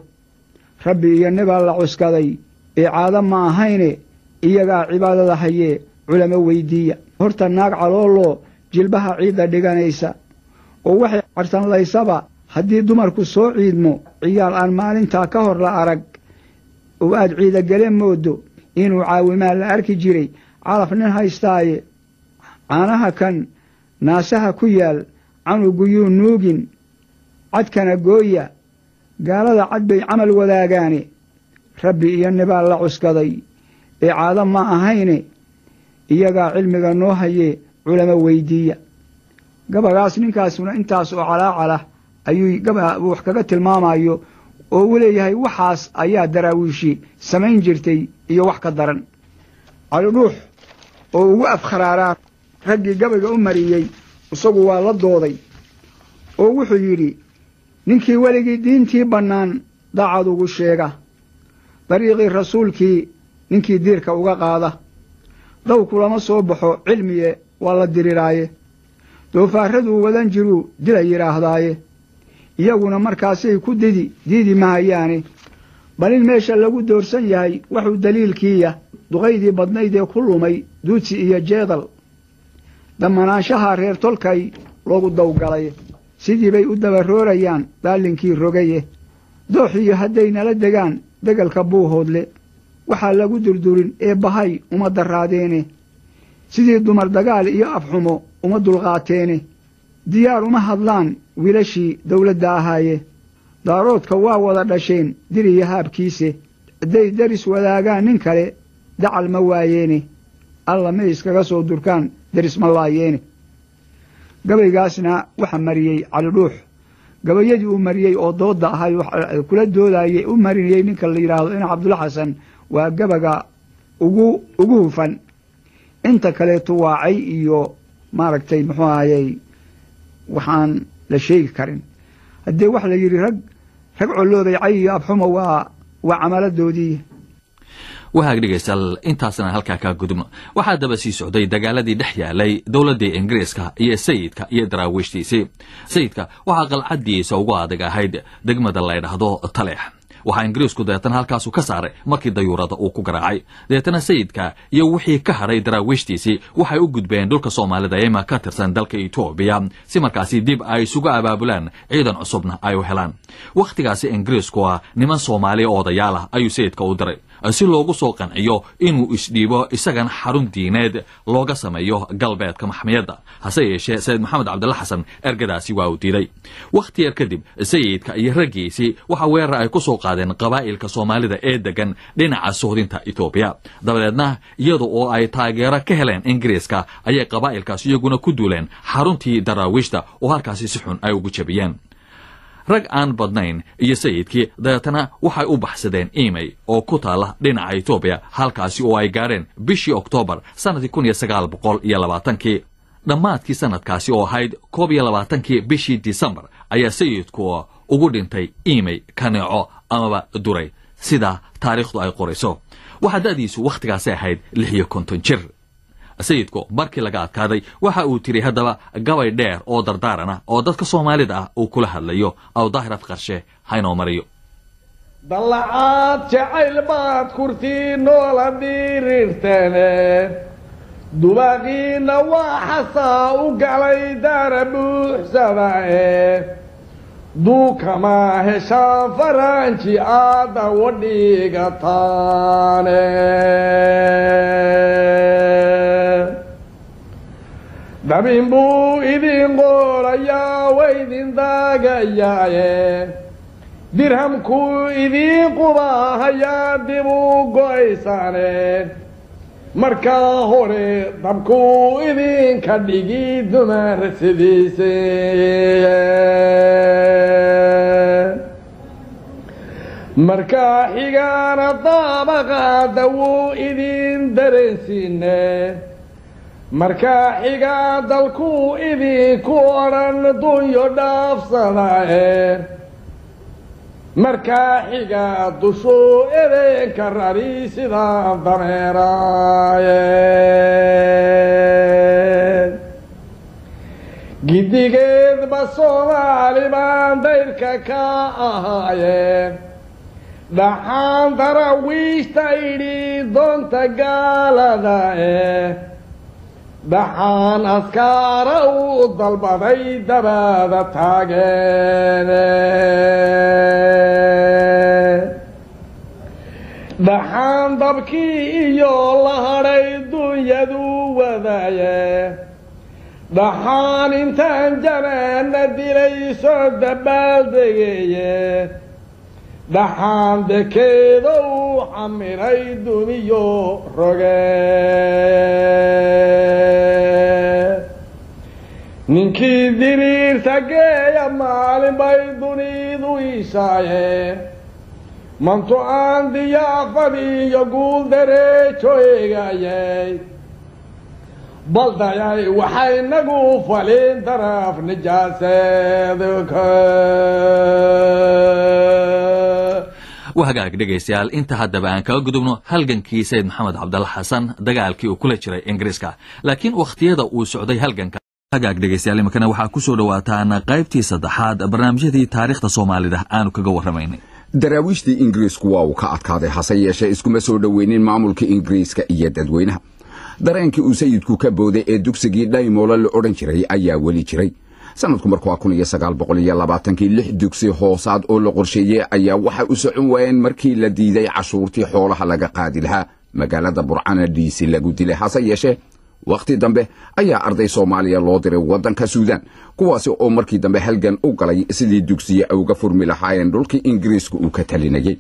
Rabbi iyo nibaa la cuskaday ee caado ma ahayne iyagaa cibaadada hayee culamo weyddiiya horta naag calooloo jilbaha ciidda dhiganaysa oo waxay carsanlaysaba haddii dumarku soo ciidmo ciyaal aan maalintaa ka hor la arag oo aad ciidagele mooddo inuu caawimaan la arki jiray calaf nin haystaaye caanaha kan naasaha ku yaal canuguyuu nuugin cadkana gooya gaalada cad bay camal wadaagaane rabbi iyo nibaa la cuskaday ee caado ma ahayne iyagaa cilmiga noo hayee culamo weyddiiya gabagaas ninkaasuna intaas oo calaacalah ayuu wax kaga tilmaamayo oo uu leeyahay waxaas ayaa daraawiishi samayn jirtay iyo wax ka daran. Calidhuux oo ugu afkharaaraa raggii gabayga u mariyey isagu waa la dooday oo wuxuu yidhi ninkii weligii diintii bannaan daacad ugu sheega. Dariiqii rasuulkii ninkii diirka uga qaada. Daw kulama soo baxo cilmiye waa la diriraaye. Doofaaraduu wadan jiruu dila yidhaahdaaye iyaguna markaasay ku didi diidi mahayaane bal in meesha lagu doorsan yahay waxuu daliilkiiya duqaydii badnayd ee ku lumay duudsi iyo jeedal. Dammanaanshaha reer tolkay loogu dawgalay. Sidii bay u dabaroorayaan daalinkii rogaye. Dooxiyo hadday nala degaan degalka buuhoodle waxaa lagu durdurin ee bahay uma darraadeene sidii dumar dagaal iyo afxumo uma dulqaateene diyaar uma hadlaan wiilashii dawladda ahaaye. Daaroodka waa wada dhasheen diriyo haabkiise. Hadday deris wadaagaan nin kale dacal ma waayeene. Alla may iskaga soo durkaan deris ma laayeene. Gabaygaasna waxa mariyey cali dhuux. Gabayadii uu mariyey oo doodda ahay kula doodayey u marinayey ninka la yidhaahdo ina cabdulla xasan waa gabaga ugu ugu hufan. Inta kaleeto waa cay iyo maaragtay muxuu ahayey waxaan la sheegi karin. Haddee waxa la yidhi rag rag colloobay cay iyo abxumo waa waa camaladoodii. Wahaag dhegaystayaal intaasna halkaa kaa gudubno. Waxaa daba sii socday dagaaladii dhex yaalay dowladdii ingiriiska iyo sayidka iyo daraawiishtiisii sayidka waxaa qalcaddiisa ugu adag ahayd degmada la ydhaahdo taleex waxaa ingiriisku deetana halkaasu ka saaray markii dayuurada uu ku garaacay. Deetana sayidka iyo wixii ka hadhay daraawiishtiisii waxay u gudbeen dhulka soomaalida ema ka tirsan dalka etoobiya si markaasi dib ay isugu abaabulaan ciidan cusubna ay u helaan. Wakhtigaasi ingiriisku ah niman soomaaliya odayaal ah ayuu sayidka u diray si loogu soo qanciyo inuu isdhiibo isagana xarun diineed looga sameeyo galbeedka maxmiyadda. Hase yeeshee sayid maxamed cabdilla xasan ergadaasi waa uu diiday. Wakhti yar kadib sayidka iyo raggiisii waxaa weerar ay ku soo qaadeen qabaa'ilka soomaalida ee degan dhinaca sohdinta etoobiya dabadeedna iyada oo ay taageero ka heleen ingiriiska ayay qabaa'ilkaas iyaguna ku duuleen xaruntii daraawiishta oo halkaasi si xun ay ugu jabiyeen rag aan badnayn iyo sayidkii dabeetana waxay u baxsadeen imey oo ku taala dhinaca etoobiya halkaasi oo ay gaadheen bishii oktoobar sannadkii kun iyo sagaal boqol iyo labaatankii. Dhammaadkii sannadkaasi oo ahayd koob iyo labaatankii bishii disembar ayaa sayidku ugu dhintay imey kaneeco amaba duray. Sida taariikhdu ay qorayso. Waxaa da'diisu wakhtigaasi ahayd lix iyo konton jir sayidku markii laga adkaaday waxa uu tiri haddaba gabay dheer oo dardaarana oo dadka soomaalida ah uu kula hadlayo aw daahir afqarshe haynoo mariyo. Dallacaad jacayl baad kurtii noola dhirirtene dubaaqiina waa xasaa u galay daara buuxsadae. Duukama heshaan faranji aada wadhigataane dabin buu idin qoolayaa waydin daagayaaye dirhamkuu idiin qubaahayaa dib u go'aysaane hore dabkuu idinka dhigi dumar sidiise. Markaa xigaana daabaqaada wuu idin dareensiine markaa xigaa dalkuu idinku odhan dunyo dhaafsadae markaa xigaa dushuu edeenka rari sidaa dameeraaye gidigeedba soomaali baan dayrka ka ahaayeen dhaxaan darawiishta idhi doonta gaaladae dhaxaan askaara uu dalbaday dabaada taageene dhaxaan dabkii iyo la hadhay dunyadu wadaaye dhaxaan intaan janaana dilay soo dabaaldegeeye dhaxaan dekeeda uu xamiray duniyo roge. Ninkii diriirta geeya maalin bay dunidu iishaayeen mantu aan diyaafad iyo guul dareejo eegayay baldayay waxay nagu falin daraf nijaaseedka wahagaag dhegaystayaal inta haddaba aan kaga gudubno halgankii sayid maxamed cabdalla xasan dagaalkii uu kula jiray ingiriiska. Laakiin wakhtiyada uu socday halganka hagaag dhegaystayaal iminkana waxaa ku soo dhowaataan qaybtii saddexaad barnaamijyadii taariikhda soomaalida aanu kaga warramaynay. Daraawiishtii ingiriisku waa uu ka adkaaday hase yeeshee iskuma soo dhoweynin maamulka ingiriiska iyo dadweynaha. Dareenkii uu sayidku ka booday ee dugsigii dhaymoola la odhan jiray ayaa weli jiray sanadku markuu waa kun sagaal boqol iyo labaatankii lix dugsi hoosaad oo la qorsheeyey ayaa waxay u socon waayeen markii la diiday cashuurtii xoolaha laga qaadi lahaa. Magaalada burcana dhiisi lagu dilay hase yeeshee wakhti dambe ayaa arday soomaaliya loo diray waddanka suudaan kuwaasi oo markii dambe halgan u galay sidii dugsiye uga furmi lahaayeen dhulkii ingiriiska uu ka talinayay.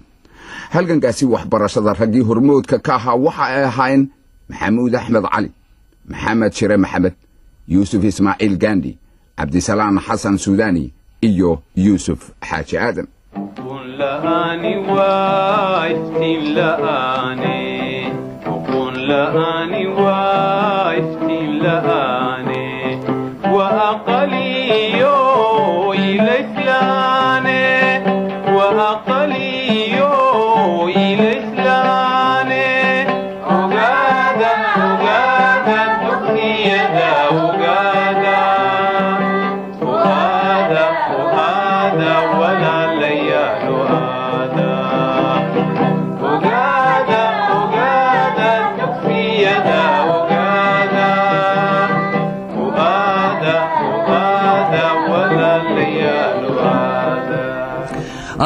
Halgankaasi waxbarashada raggii hormoodka ka ahaa waxa ay ahaayeen maxamuud axmed cali maxamed shire maxamed yuusuf ismaaciil gandi cabdisalaan xasan suudani iyo yuusuf xaaji aadan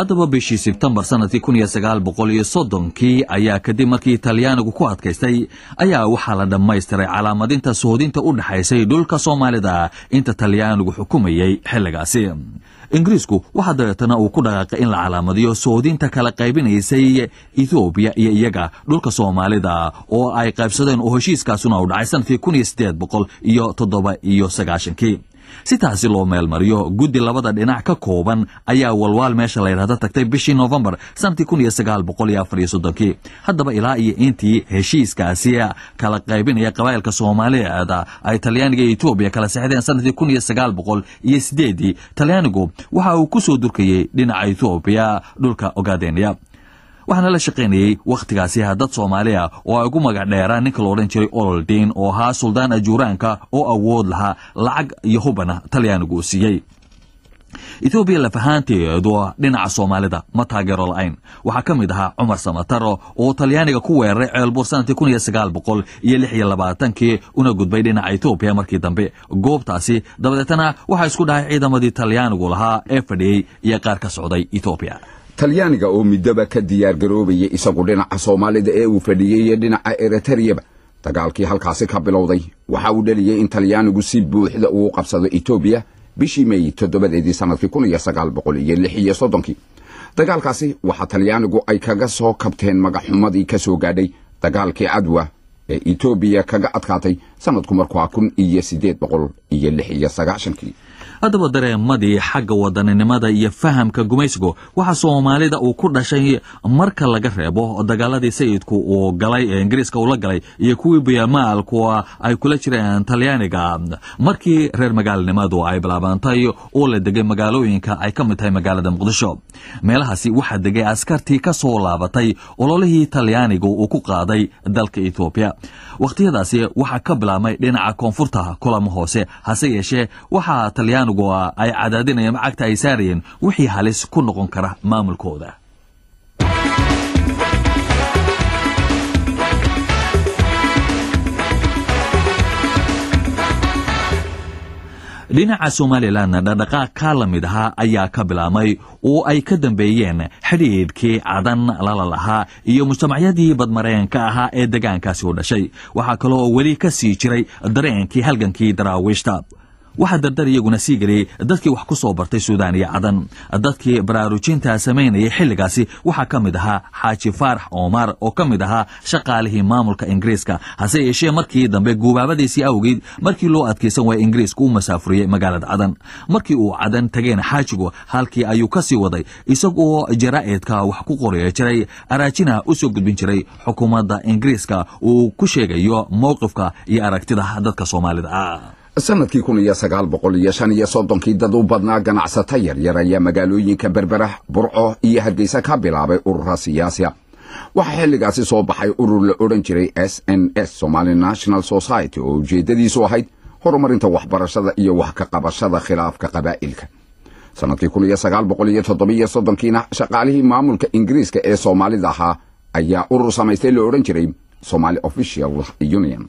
haddaba bishii sebtembar sannadkii kun iyo sagaal boqol iyo soddonkii ayaa kadib markii talyaanigu ku adkaystay ayaa waxaa la dhammaystiray calaamadinta sohodinta u dhexaysay dhulka soomaalida. Inta talyaanigu xukumayey xilligaasi. Ingiriisku waxaa dabeetana uu ku dhaqaaqay in la calaamadiyo soodinta kala qaybinaysay ethoobiya iyo iyaga dhulka soomaalida oo ay qaybsadeen oo heshiiskaasuna uu dhacay sannadkii iyo toddoba iyo sagaashankii si taasi loo meelmariyo guddi labada dhinac ka kooban ayaa walwaal meesha layidhahda tagtay bishii noofembar sannadkii kun iyo sagaal boqol iyo afar iyo soddonkii. Haddaba ilaa iyo intii heshiiskaasi kala qaybinaya qabaa'ilka soomaaliyeed ay talyaaniga iyo etoobiya kala sexdeen sannadkii kun iyo sagaal boqol iyo sideedii talyaanigu waxa uu ku soo durkayey dhinaca etoobiya dhulka ogaadeniya waxaana la shaqaynayey wakhtigaasi dad soomaali oo ay ugu magac dheeraan ninka la odhan jiray ololdiin oo ahaa suldaan ajuuraanka oo awood lahaa lacag iyo hubana talyaanigu uu siiyey etoobiya lafahaanteedu dhinaca soomaalida ma taageero la-ayn. Waxaa ka mid ahaa cumar samataro oo talyaaniga ku weeraray ceelbuur sannadkii kun iyo sagaal boqol iyo lix iyo labaatankii una gudbay dhinaca etoobiya markii dambe. Goobtaasi dabadeetana waxaa isku dhahay ciidamadii talyaanigu lahaa ee fadhiyey iyo qaar ka socday etoobiya talyaaniga oo middoba ka diyaar garoobaya isagu dhinaca soomaalida ee uu fadhiyey iyo dhinaca eritariyaba dagaalkii halkaasi ka bilowday waxa uu dheliyey in talyaanigu si buuxda uu qabsado etoobiya bishii meey toddobadeedii sannadkii kun iyo sagaal boqol iyo lix iyo soddonkii dagaalkaasi waxaa talyaanigu ay kaga soo kabteen magaxumadii ka soo gaadhay dagaalkii cadwa ee etoobiya kaga adkaatay sanadku markuwaa kun iyo siddeed boqol iyo lix iyo sagaashankii haddaba dareemadii xagga wadaninimada iyo fahamka gumaysigu waxaa soomaalida uu ku dhashay marka laga reebo dagaaladii sayidku uu galay ingiriiska uu la galay iyo kuwii bayamaalku ay kula jireen talyaaniga. Markii reer magaalanimadu ay bilaabantay oo la degay magaalooyinka ay ka mid tahay magaalada muqdisho. Meelahaasi waxaa degay askartii ka soo laabatay ololihii talyaanigu uu ku qaaday dalka etoobiya wakhtiyadaasi waxaa ka bilaabmay dhinaca koonfurta kulamo hoose. Hase yeeshee waxaa talyaanigu ay cadaadinayeen cagta ay saarayeen wixii halis ku noqon kara maamulkooda. Dhinaca somalilan dhaqdhaqaaq la mid ahaa ayaa ka bilaabmay oo ay ka dambeeyeen xidhiidhkii cadan lala lahaa iyo mujtamacyadii badmareenka ahaa ee degaankaasi u dhashay. Waxaa kale oo weli ka sii jiray dareenkii halgankii daraawiishta waxaa dardar iyaguna sii geliyey dadkii wax ku soo bartay suudaan iyo cadan. Dadkii baraarujinta samaynayay xilligaasi waxaa ka mid ahaa xaaji faarax omar oo ka mid ahaa shaqaalihii maamulka ingiriiska. Hase yeeshee markii dambe guubaabadiisii awgeed markii loo adkaysan waaya ingiriiska u masaafuriyey magaalada cadan. Markii uu cadan tageen xaajigu halkii ayuu ka sii waday isagoo jaraa'idka wax ku qoraya jiray araajina u soo gudbin jiray xukuumadda ingiriiska. Uu ku sheegayo mowqifka iyo aragtida dadka soomaalida. ah sannadkii kun iyo sagaal boqol iyo shan iyo soddonkii dad u badnaa ganacsato yaryar ayaa magaalooyinka berbera burco iyo hargeysa ka bilaabay urura siyaasiya. Waxaa xilligaasi soo baxay urur la odhan jiray s n s somali national society oo ujeeddadiisu ahayd horumarinta waxbarashada iyo wax ka qabashada khilaafka qabaa'ilka. Sanadkii kun iyo sagaal boqol iyo toddobiyo soddonkiina shaqaalihii maamulka ingiriiska ee soomaalida ahaa ayaa urur samaystay la odhan jiray somali official union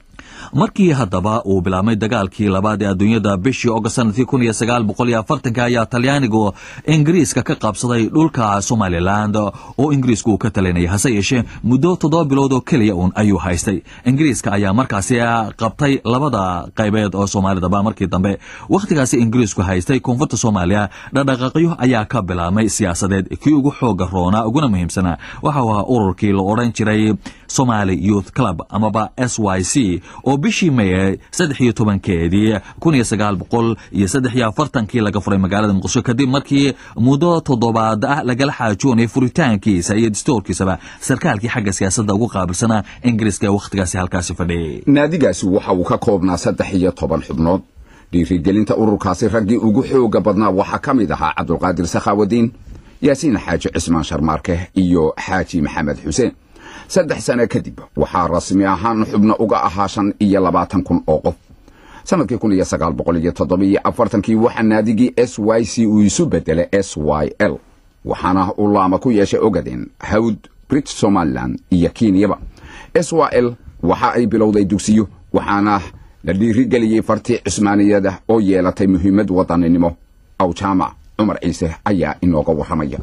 markii haddaba uu bilaabmay dagaalkii labaad ee adduunyada bishii ogost sannadkii kun iyo sagaal boqol iyo afartanka ayaa talyaanigu ingiriiska ka qabsaday dhulka somalilan oo ingiriisku uu ka talinayay hase yeeshee muddo toddoba bilood oo keliya uun ayuu haystay. Ingiriiska ayaa markaasi qabtay labada qaybeed oo soomaalidaba. Markii dambe wakhtigaasi ingiriisku haystay koonfurta soomaaliya dhaqdhaqaaqyo ayaa ka bilaabmay siyaasadeed. Kii ugu xooga roonaa uguna muhiimsanaa waxau ahaa ururkii la odhan jiray somali youth club amaba s y c oo bishii meye saddex iyo tobankeedii kun iyo sagaal boqol iyo saddex iyo afartankii laga furay magaalada muqdisho kadib markii muddo toddobaad ah lagala xaajoonayay furitaankiisa iyo distoorkiisaba sarkaalkii xagga siyaasadda ugu qaabilsanaa ingiriiska ee wakhtigaasi halkaasi fadhiyay. Naadigaasi waxa uu ka koobnaa saddex iyo toban xubnood. Dhiirigelinta ururkaasi raggii ugu xooga badnaa waxaa ka mid ahaa cabdulqaadir sakhaawadiin yaasiin xaaji cismaan sharmaarke iyo xaaji maxamed xuseen saddex sano kadib waxaa rasmi ahaan xubno uga ahaa shan iyo labaatan kun oo qof. Sanadkii kun iyo sagaal boqol iyo toddobiyo afartankii waxaa naadigii s y c uu isu bedelay s y l waxaana uu laama ku yeeshay ogadeen hawd brit somalilan iyo kenyaba s y l waxa ay bilowday dugsiyo waxaana la dhiirigeliyey fartii cismaaniyada oo yeelatay muhiimad wadaninimo aw jaamac cumar ciise ayaa inooga warramaya.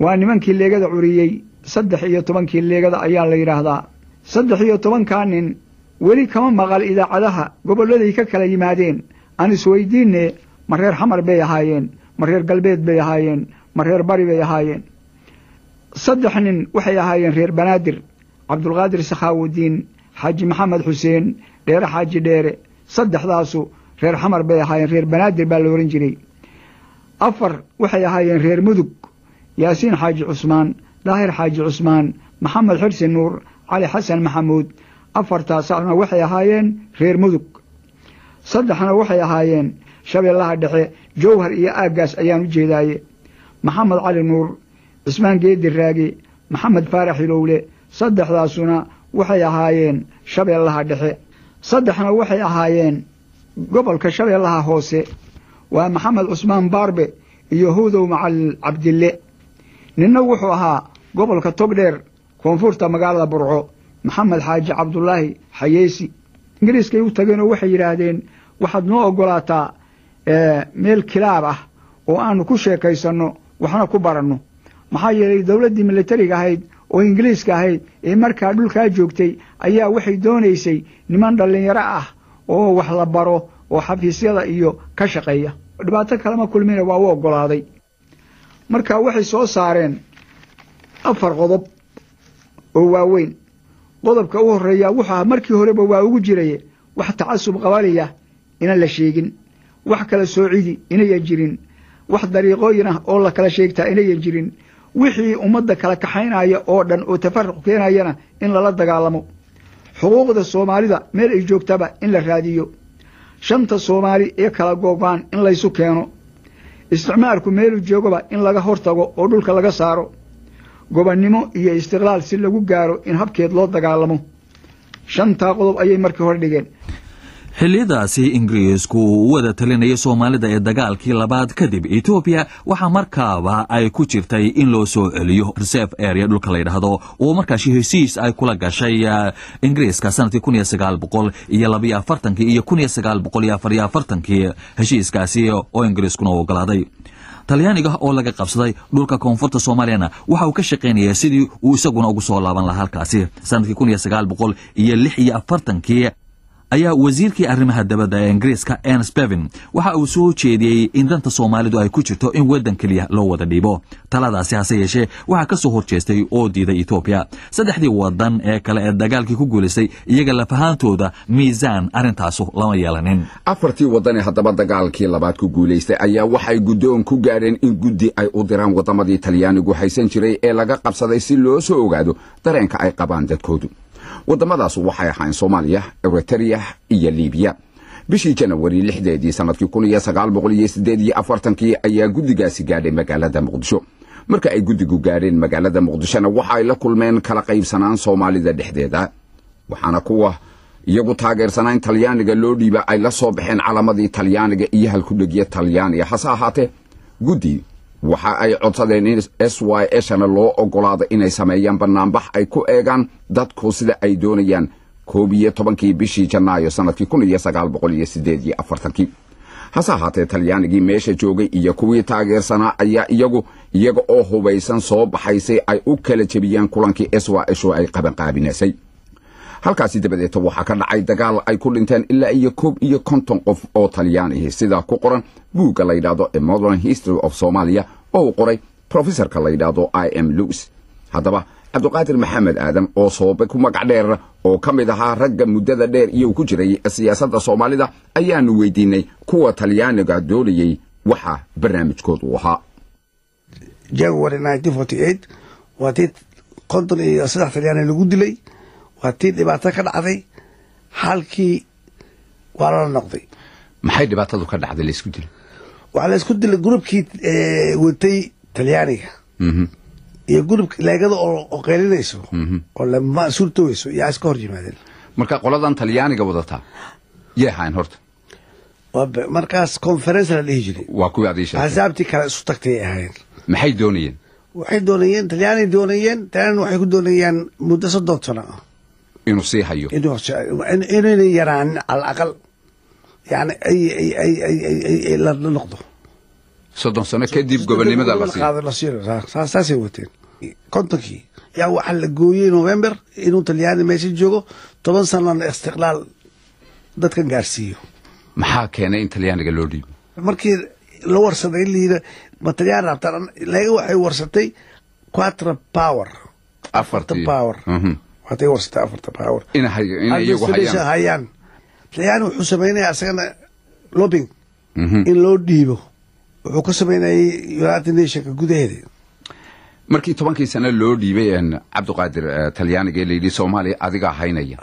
Waa nimankii leegada curiyey saddex iyo tobankii leegada ayaa la yidhaahdaa. Saddex iyo tobankaa nin weli kama maqal idaacadaha gobolladay ka kala yimaadeen. Aan isweydiinne ma reer xamar bay ahaayeen ma reer galbeed bay ahaayeen ma reer bari bay ahaayeen. Saddex nin waxay ahaayeen reer banaadir cabdulqaadir sakhaawudiin xaaji maxamed xuseen dheere xaaji dheere. Saddexdaasu reer xamar bay ahaayeen reer banaadir baa la ohan jiray. Afar waxay ahaayeen reer mudug yaasiin xaaji cusmaan daahir xaaji cusmaan maxamed xirsi nuur cali xasan maxamuud afartaasna waxay ahaayeen reer mudug. Saddexna waxay ahaayeen shabeellaha dhexe jowhar iyo aaggaas ayaan u jeedaaye. Maxamed cali nuur cismaan geedi raage maxamed faarax hilowle saddexdaasuna waxay ahaayeen shabeellaha dhexe. Saddexna waxay ahaayeen gobolka shabeellaha hoose waa maxamed cusmaan baarbe iyo howdow macalin cabdille ninna wuxuu ahaa gobolka togdheer koonfurta magaalada burco maxamed xaaji cabdulaahi xayeysi. Ingiriiskay u tageenoo waxay yidhaahdeen waxaad noo oggolaataa meel kilaab ah oo aanu ku sheekaysanno waxna ku baranno. Maxaa yeelay dowladdii militariga ahayd oo ingiriiska ahayd ee markaa dhulkaa joogtay ayaa waxay doonaysay niman dhallinyaro ah oo wax la baro oo xafiisyada iyo ka shaqeeya. Dhibaato kalema kulmina waa u oggolaaday marka waxay soo saareen afar qodob oo waaweyn. Qodobka u horreeya wuxuu ahaa markii horeba waa ugu jiraye wax tacasub qabaliya inaan la sheegin wax kala soocidi inayan jirin wax dariiqooyin ah oo la kala sheegtaa inayan jirin wixii ummadda kala kaxaynaya oo dhan oo tafaruq keenayana in lala dagaalamo. Xuquuqda soomaalida meel ay joogtaba in la raadiyo. Shanta soomaali ee kala googaan in laysu keeno isticmaalku meelu joogaba in laga hortago oo dhulka laga saaro gobonnimo iyo istiqlaal si lagu gaaro in habkeed loo dagaalamo. Shantaa qodob ayay markii hore dhigeen xilliyadaasi ingiriisku uu wada talinayay soomaalida ee dagaalkii labaad kadib etoobiya waxaa markaaba ay ku jirtay in loo soo celiyo reserve area dhulka la yidhaahdo oo markaasi heshiis ay kula gashay ingiriiska sannadkii kun iyo sagaal boqol iyo labayo afartankii iyo kun iyo sagaal boqol iyo afar iyo afartankii heshiiskaasi oo ingiriiskuna u ogolaaday talyaaniga oo laga qabsaday dhulka koonfurta soomaaliyana waxa uu ka shaqaynaya sidii uu isaguna ugu soo laaban lahaa halkaasi. Sanadkii kun iyo sagaal boqol iyo lix iyo afartankii ayaa wasiirkii arrimaha dabadda ee ingiriiska ens bevin waxa uu soo jeediyey in danta soomaalidu ay ku jirto in waddan keliya loo wada dhiibo. Taladaasi hase yeeshee waxaa ka soo horjeestay oo diiday etoobiya saddexdii waddan ee kale ee dagaalkii ku guulaystay iyaga lafahaantooda miisaan arrintaasu lama yeelanin. Afartii waddanee haddaba dagaalkii labaad ku guulaystay ayaa waxay guddoon ku gaadheen in guddi ay u diraan waddamadii talyaanigu haysan jiray ee laga qabsaday si loo soo ogaado dareenka ay qabaan dadkoodu waddamadaas waxay ahayn soomaaliya eritrea iyo libiya bishii janawari lixdeedii sannadkii kun iyo sagaal boqol iyo siddeed iyo afartankii ayaa guddigaasi gaadhay magaalada muqdisho. Marka ay guddigu gaadheen magaalada muqdishona waxa ay la kulmeen kala qaybsanaan soomaalida dhexdeeda waxaana kuwa iyagu taageersanaan talyaaniga loo dhiiba ay la soo baxeen calamadii talyaaniga iyo halkudhegya talyaaniga hase ahaatee guddi waxa ay codsadeen in s y shana loo oggolaado inay sameeyaan bannaanbax ay ku eegaan dadku sida ay doonayaan koob iyo tobankii bishii janaayo sannadkii kun iyo sagaal boqol iyo siddeed iyo afartankii. Hase ahaatee talyaanigii meesha joogay iyo kuwii taageersanaa ayaa iyagu iyaga oo hubaysan soo baxaysay ay u kala jebiyaan kulankii s y sho ay qabanqaabinaysay halkaasi dabadeeta waxaa ka dhacay dagaal ay ku dhinteen ilaa iyo koob iyo konton qof oo talyaanihi sidaa ku qoran buugga la yidhaahdo a modern history of somalia oo qoray professorka la yidhaahdo i m lewis. Haddaba cabdiqaadir maxamed aadan oo soobe ku magac dheer oo ka mid ahaa ragga muddada dheer iyo ku jiray siyaasadda soomaalida ayaanu weydiinay kuwa talyaaniga doonayey waxa barnaamijkood uu ahaa. January waa tii konton iyo saddex talyaani lagu dilay waa tii dhibaato ka dhacday halkii waa lala noqday. Maxay dhibaatadu ka dhacday? Laysku dilo waxaa la isku dilay grupkii watay talyaaniga. Iyo gurubka leegada oo qeylinayso oo lama suurtoweyso yaa iska hor yimaadeen. Marka qoladan talyaaniga wadataa yay ahayn horta. Markaas conference la dhihi jiray. Waa kuwii sheegtay axsaabtii kale isu tagtay ahayn maxay doonayeen? Waxay doonayeen talyaani doonayeen talyaani waxay ku doonayaan muddo soddon sano. ah inuu sii hayo. Inayna yaraanin cala aqal. Yani ay la noqdo. Soddon sano kadib gobonnimada la saasay wateen. Kontonkii yaa waxaa la gooyey november inuu talyaani meesha joogo. Toban sanana istiqlaal dadkan gaarsiiyo. Maxaa keenay in talyaaniga loo dhiibo? Markii la warsaday in layidhi ma talyaan rabtaan leega waxay warsatay quatra power. Afarta power waatay warsatay afarta power hayaan. talyaani wuxuu samaynaya asagana lobing in loo dhiibo. Wuxuu ka samaynayay united nationka gudaheeda markii tobankii sano loo dhiibay cabdiqaadir talyaaniga ee layidhi soomaaliya adigaa haynaya.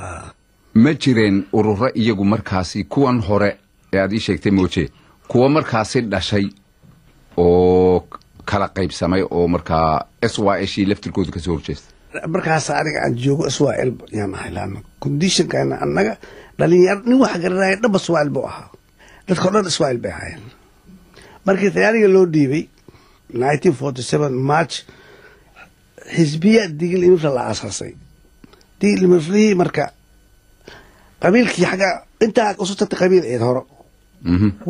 Ma jireen ururo iyagu markaasi kuwan hore ee aad ii sheegtay mooje kuwa markaasi dhashay oo kala qaybsamay oo markaa s y shii laftirkooda ka soo horjeesta markaas aniga aan joogo israel yaan ahay laana annaga dhalinyaro nin wax garanaya dhanba israel buu ahaa. Dadka o dhan israel bay ahaayeen. Markii talyaaniga loo dhiibay nineteen forty seven march xisbiya digil imifla la aasaasay. Digil imiflihii marka qabiilkii xagga intaa usu tagtay qabiil eed horo.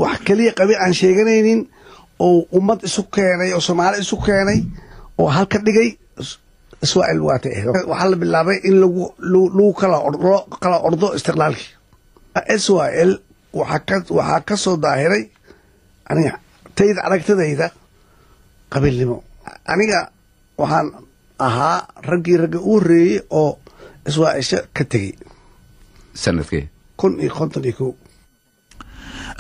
Wax keliya qabiil aan sheeganaynin oo ummad isu keenay oo soomaali isu keenay oo halka dhigay ahayd waxaa la bilaabay in lagu kala ordo istiqlaalkii israel waxaa ka waxaa ka soo daahiray aniga tayda aragtidayda qabiilnimo. Aniga waxaan ahaa raggii ragga u horreeyey oo israaisha ka tegey. Sanadkee kun iyo konton iyo kow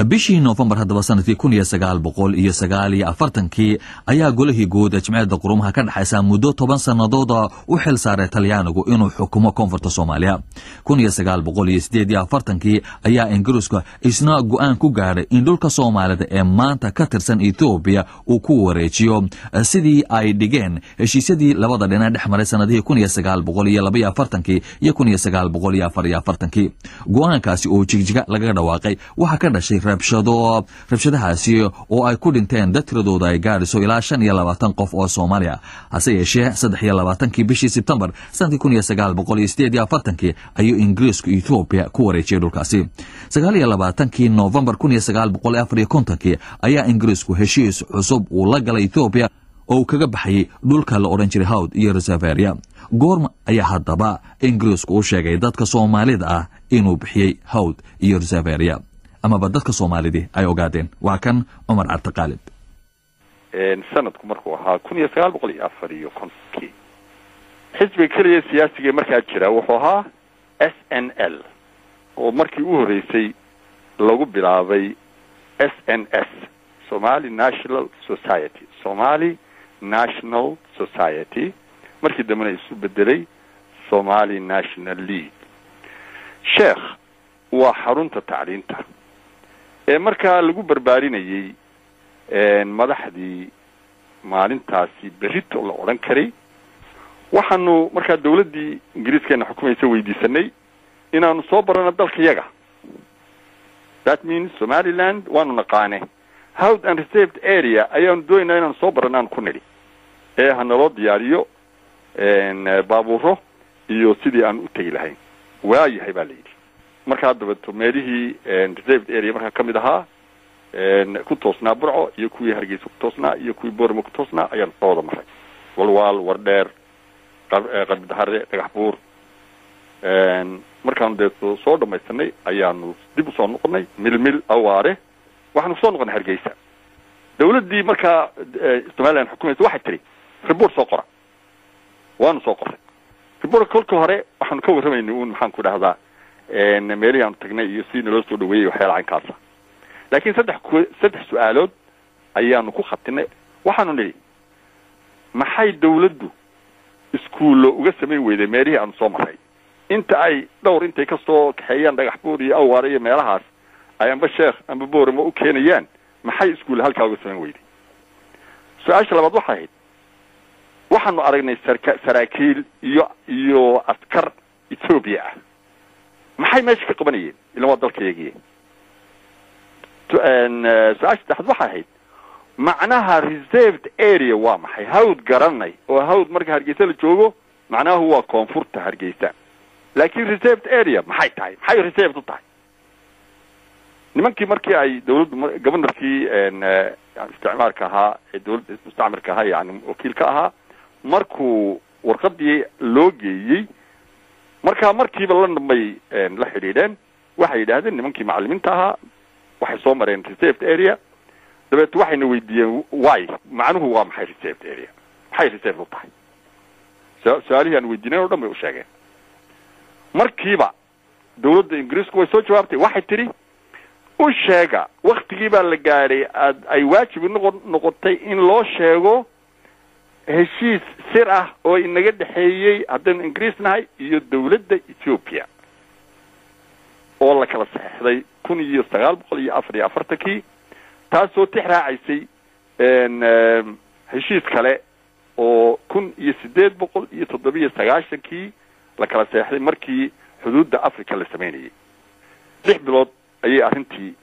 bishii noofembar haddaba sannadkii kun iyo sagaal boqol iyo sagaal iyo afartankii ayaa golihii guud ee jimciyadda qurumaha ka dhexaysa muddo toban sannadooda u xil saaray talyaanigu inuu xukumo koonfurta soomaaliya. Kun iyo sagaal boqol iyo sideed iyo afartankii ayaa ingiriisku isna go'aan ku gaadhay in dhulka soomaalida ee maanta ka tirsan etoobiya uu ku wareejiyo. Sidii ay dhigeen heshiisyadii labada dhinac dhex maray sanadihii kun iyo sagaal boqol iyo labaiyo afartankii iyo kun iyo sagaal boqol iyo afar iyo afartankii. Go'aankaasi oo jigjiga lagaga dhawaaqay waxaa ka dhashay rabshado rabshadahaasi oo ay ku dhinteen dad tiradooda ay gaadhiso ilaa shan iyo labaatan qof oo soomaaliya hase yeeshee saddex iyo labaatankii bishii sebtembar sannadkii kun iyo sagaal boqol iyo sideed iyo afartankii ayuu ingiriisku etoobiya ku wareejiyey dhulkaasi. Sagaal iyo labaatankii noofembar kun iyo sagaal boqol iyo afar iyo kontonkii ayaa ingiriisku heshiis cusub uu la galay etoobiya oo uu kaga baxayay dhulka la odhan jiray hawd iyo reseveria goorma ayaa haddaba ingiriisku u sheegay dadka soomaalida ah inuu bixiyey hawd iyo reseveria amaba dadka soomaalidii ay ogaadeen waa kan cumar cabdi qaalib sanadku markuu ahaa kun iyo sagaal boqol iyo afar iyo kontonkii xisbiga keliya siyaasiga markaa jira wuxuu ahaa s n l oo markii u horreysay lagu bilaabay s n s somali national society somali national society. Markii dambena isu bedelay somali national league. Sheekh waa xarunta tacliinta ee markaa lagu barbaarinayey madaxdii maalintaasi berrito la odhan karay. Waxaanu markaa dawladdii ingiriiskeena xukumaysa weydiisanay inaanu soo barano dalka yaga that means somaliland waanu naqaane howd and reserved area ayaanu doonaynaa inaanu soo baranaan ku nidhi. Ee ha naloo diyaariyo baabuuro iyo sidii aan u tegi lahayn. Waayahay baa la yidhi markaa dabato meelihii reserved area markaa ka mid ahaa ku toosnaa burco iyo kuwii hargeysa ku toosnaa iyo kuwii boramo ku toosnaa ayaan soo wada maray. Walwaal wardheer qarbidahare dhagax buur markaanu dee soo dhamaysanay ayaanu dib u soo noqonay milmil awaare. Waxaanu ku soo noqonay hargeysa. Dawladdii markaa somaliland xukumaysa waxay tiri report soo qora. Waanu soo qoray report kolka hore waxaanu ka warramaynay un maxaan ku dhahdaa meelihii aanu tagnay iyo sidii naloo soo dhaweeyey waxyaala caynkaasa laakiin saddex ku saddex su'aalood ayaanu ku khatinay. Waxaanu nidhi maxay dawladdu iskuullo uga samayn weyday meelihii aanu soo maray inta ay dhowr intay ka soo kaxeeyaan dhagax buur iyo awaare iyo meelahaas ay amba sheekh amba boorama u keenayaan maxay iskuulle halkaa uga samayn weyday su'aasha labaad waxay ahayd waxaanu aragnay sarka saraakiil iyo iyo askar ethoobiya ah maxay meesha ka qabanayeen ilan waa dalkayagiye su'aasha saddexaad waxay ahayd macnaha reserved area waa maxay? Hawd garanay oo hawd marka hargeysa la joogo macnahu waa koonfurta hargeysa. Laakin reserved area maxay tahay? Maxay reserved u tahay? Nimankii markii ay dawladdu governorkii isticmaalka ahaa ee dawladda mustacmirka ahaa yani wakiilka ahaa markuu warqadii loo geeyey markaa markiiba london bay la xidhiidheen waxay yidhaahdeen nimankii macalimiinta ahaa waxay soo mareen reserved area. Dabeet waxayna weydiiyeen wy macnuhu waa maxay reserved area? Maxay reserved u tahay? Su'aalihii aan weydiinayn o dhan bay u sheegeen. Markiiba dawladda ingiriisku way soo jawaabtay waxay tidhi u sheega waktigii baa la gaadhay aad ay waajibi noqo noqotay in loo sheego heshiis sir ah oo inaga dhexeeyey haddaynu ingiriis nahay iyo dawladda ethoopia oo la kala saxeixday kun iyo sagaal boqol iyo afar iyo afartankii taasoo tix raacaysay heshiis kale oo kun iyo siddeed boqol iyo toddobiyo sagaashankii la kala seexday markii xuduudda africa la samaynayay lix bilood ayay arrintii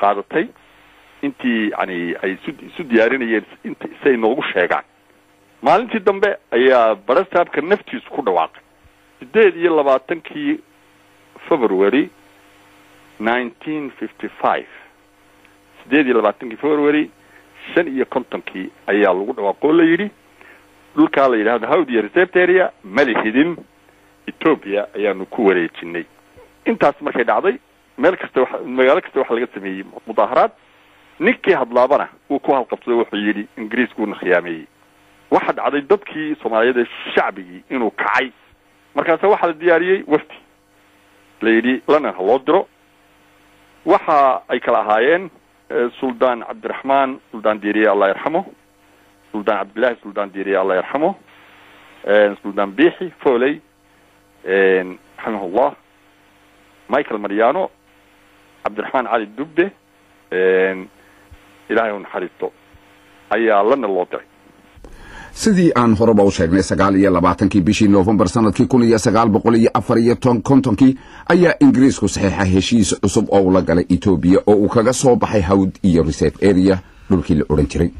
qaadatay. Intii yani ay isu diyaarinayeen int siay noogu sheegaan maalintii dambe ayaa barasaabka naftiisu ku dhawaaqay. Siddeed iyo labaatankii february nineteen fifty five. Siddeed iyo labaatankii february shan iyo kontonkii ayaa lagu dhawaaqoo la yidhi dhulkaa la yidhahdo howd iyo reserved area malihidin ethoopia ayaanu ku wareejinay intaas markay dhacday meel kasta wa magaalo kasta waxaa laga sameeyey mudaaharaad ninkii hadlaabana wuu ku halqabsaday wuxuu yidhi ingiriiskuuna khiyaameeyey waxa dhacday dadkii soomaaliyeed ee shacbigii inuu kacay. Markaasa waxaa la diyaariyey wafdi la yidhi london ha loo diro. Waxa ay kala ahaayeen suldaan cabdiraxmaan suldaan diiriye allah yarxamo. Suldaan cabdillahi suldaan diiriye allah yarxamo. Suldaan biixi foley raximahullah michael mariano. Cabdiraxmaan cali dubbe ilaahay u naxariisto ayaa lana loo diray sidii aan horeba u sheegnay sagaal iyo labaatankii bishii noofembar sannadkii kun iyo sagaal boqol iyo afar iyo ton kontonkii ayaa ingiriisku saxiixa heshiis cusub oo ula galay etoobiya oo uu kaga soo baxay hawd iyo reserve area dhulkii la odhan jiray.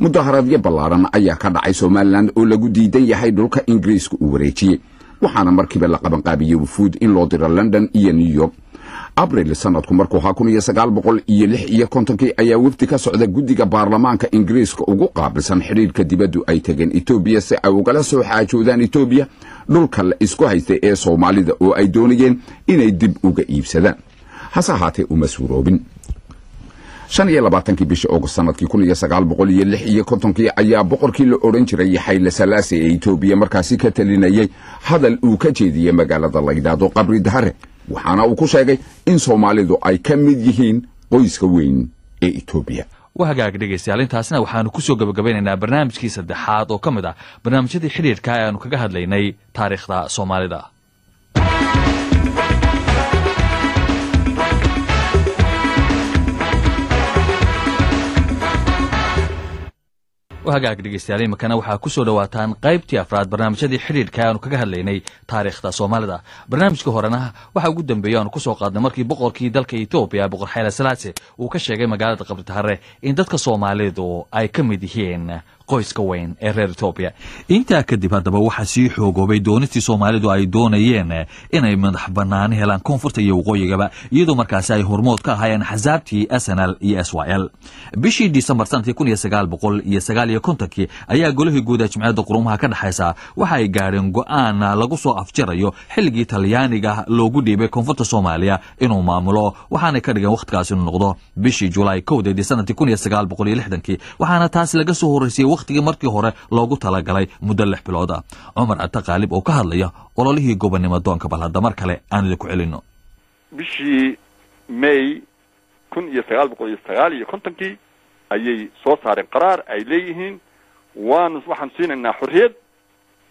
Mudaharaadyo ballaaran ayaa ka dhacay somalilan oo lagu diidan yahay dhulka ingiriisku uu wareejiyey waxaana markiiba la qabanqaabiyey wufuud in loo diro london iyo new york abril sanadku markuu ahaa kun ayaa wafdi ka socda guddiga baarlamaanka ingiriiska ugu qaabilsan xidhiirka dibaddu ay tegeen etoobiya si ay ugala soo xaajoodaan etoobiya dhulka la isku haystay ee soomaalida oo ay doonayeen inay dib uga iibsadaan. Hase ahaatee uma suuroobin. Shan iyo labaatankii bishii august sannadkii kun iyo sagaal boqol iyo lix iyo kontonkii ayaa boqorkii la odhan jiray xayle salaase ee etoobiya markaasi ka talinayay hadal uu ka jeediyey magaalada la yidhaahdo qabri dahare waxaana uu ku sheegay in soomaalidu ay ka mid yihiin qoyska weyn ee etoobiya waa hagaag dhegaystayaal intaasina waxaanu ku soo gebagabaynaynaa barnaamijkii saddexaad oo ka mid ah barnaamijyadii xidhiirka ee aanu kaga hadlaynay taariikhda soomaalida hagaag dhegeystayaal iminkana waxaa ku soo dhowaataan qaybtii afraad barnaamijyadii xidhiidhka aanu kaga hadlaynay taariikhda soomaalida. Barnaamijka horena waxaa ugu dambeeyey aanu ku soo qaadnay markii boqorkii dalka etoobiya boqor xayla salaase uu ka sheegay magaalada qabritahare in dadka soomaalidu ay ka mid yihiin qoyska weyn ee reer etoobiya intaa kadib haddaba waxaa sii xoogoobay doonistii soomaalidu ay doonayeen inay madax banaani helaan koonfurta iyo waqooyigaba iyadoo markaasi ay hormood ka ahaayeen xasaabtii s n l iyo s y l. Bishii disembar sannadkii kun iyo sagaal boqol iyo sagaal iyo kontonkii ayaa golihii guud ee jimciyadda qurumaha ka dhexaysa waxa ay gaadheen go'aan lagu soo afjarayo xilligii talyaaniga loogu dhiibay koonfurta soomaaliya inuu maamulo waxaanay ka dhigeen wakhtigaas inuu noqdo bishii julaay kowdeedii sannadkii kun iyo sagaal boqol iyo lixdankii waxaana taas laga soo horreysiyey wakhtigii markii hore loogu talagalay muddo lix bilood ah. Cumar cata oo ka hadlaya ololihii gobonnimo doonka bal mar kale aan idinku celinno. Bishii may kun iyo sagaal boqol iyo sagaal iyo kontonkii ayay soo saareen qaraar ay leeyihiin waanu waxaan siinaynaa xorriyad.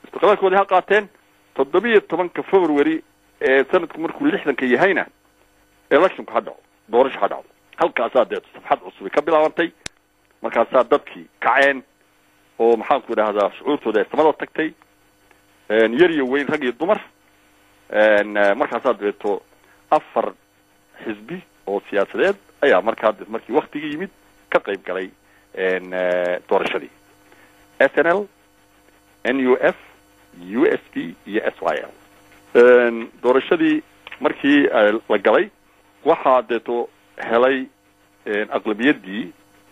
Istiqlaalkoodii ha qaateen toddobiyo tobanka february ee sanadku markuu lixdanka yahayna electionku ha dhaco doorasho ha dhaco. Halkaasaa dee safxad cusubi ka bilaabantay. Markaasaa dadkii kaceen oo maxaanku idhahdaa shucuurtooda ay samada tagtay. Yar iyo weyn rag iyo dumar. Markaasaa dabeeto afar xisbi oo siyaasadeed ayaa markaa markii waktigii yimid ka qayb galay doorashadii. S n l n u f u s p iyo s y l. Doorashadii markii la galay waxaa deeto helay aqlabiyadii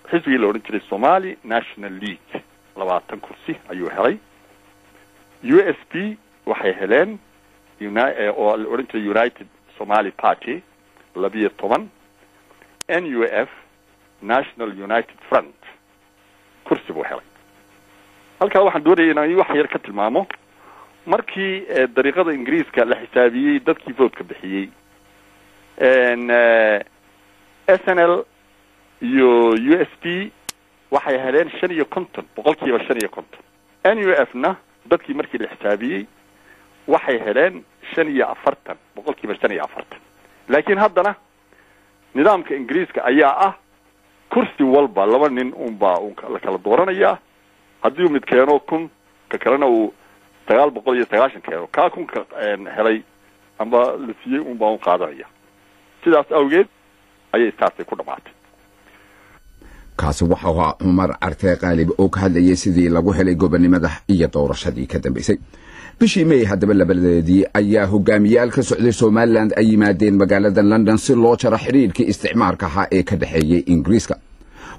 xisbigii la odhan jiray somali national league labaatan kursi ayuu helay. U s p waxay heleen oo la odhan jiray united somali party labiyo toban. N u f national united front kursi buu helay. Halkaa waxaan doonaya inaan wax yar ka tilmaamo. Markii dariiqada ingiriiska la xisaabiyey dadkii votka bixiyey s n l iyo u s p waxay heleen shan iyo konton boqolkiiba shan iyo konton. N u f na dadkii markii la xisaabiyey waxay heleen shan iyo afartan boqolkiiba shan iyo afartan. Laakiin haddana nidaamka ingiriiska ayaa ah kursi walba laba nin unbaa un la kala dooranayaa. Haddii mid keeno kun ka kalena uu sagaal boqol iyo sagaashan keeno. Kaa kunka helay amba la siiyey unbaa un qaadanaya sidaas awgeed ayay saasay ku dhamaatay kaasi waxa ahaa cumar carte qaalib oo ka hadlayay sidii lagu helay gobonnimada iyo doorashadii ka dambaysay bishii may haddaba labadeedii ayaa hogaamiyaal ka socday somalilan ay yimaadeen magaalada london si loo jaro xidhiidhkii isticmaarka ahaa ee ka dhexeeyey ingiriiska.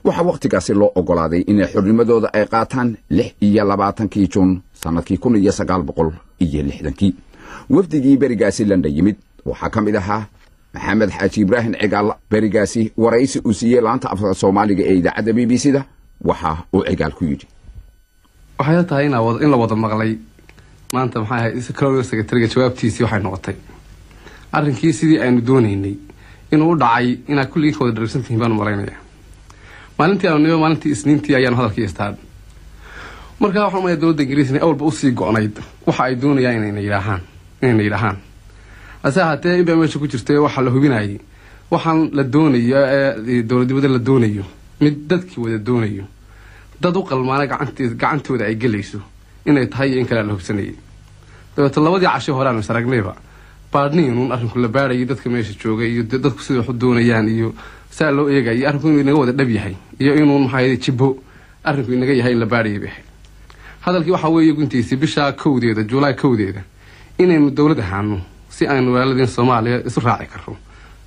Waxaa wakhtigaasi loo ogolaaday inay xornimadooda ay qaataan lix iyo labaatankii juun sannadkii kun iyo sagaal boqol iyo lixdankii. Wafdigii berigaasi london yimid waxaa ka mid ahaa maxamed xaaji ibraahim cigaal berigaasi waraysi uu siiyey laanta afka soomaaliga ee idaacadda b b c waxa uu cigaal ku yidhi. Waxay tahay in la wada maqlay. Maanta jawaabtiisii waxay noqotay. Arrinkii sidii aynu doonaynay inuu u dhacay inaad kulligii ka wada dharagsantihiin baanu malaynayaa. Maalintii aanu nimo maalintii isniintii ayaanu hadalkii istaan markaa waxaan umaya dowladda ingiriis inay awalba u sii go-nayd. Waxa ay doonayaan inayna yidhaahaan inayna yidhaahaan hase ahaatee inbaa meesha ku jirtay waxaa la hubinayay? Waxaan la doonayo dowladnimada la doonayo. Mid dadkii wada doonayo. Dad u qalmaana gacantooda ay gelayso inay tahay iyo in kale la hubsanayay. Dabeeto labadii casho hore aanu is aragnayba baadhniinuun arrinku la baadhayay dadka meesha joogay iyo dadku sida wax u doonayaan iyo saa loo eegaya iyo arrinku inuu inaga wada dhab yahay iyo inuun maxaa jibbo arrinku inaga yahay in la baadhayay bay hadalkii waxaa weeye guntiisii bishaa kowdeeda julaay kowdeeda inaynu dowlad ahaano si aynu walaaladeen soomaaliya isu raaci karro.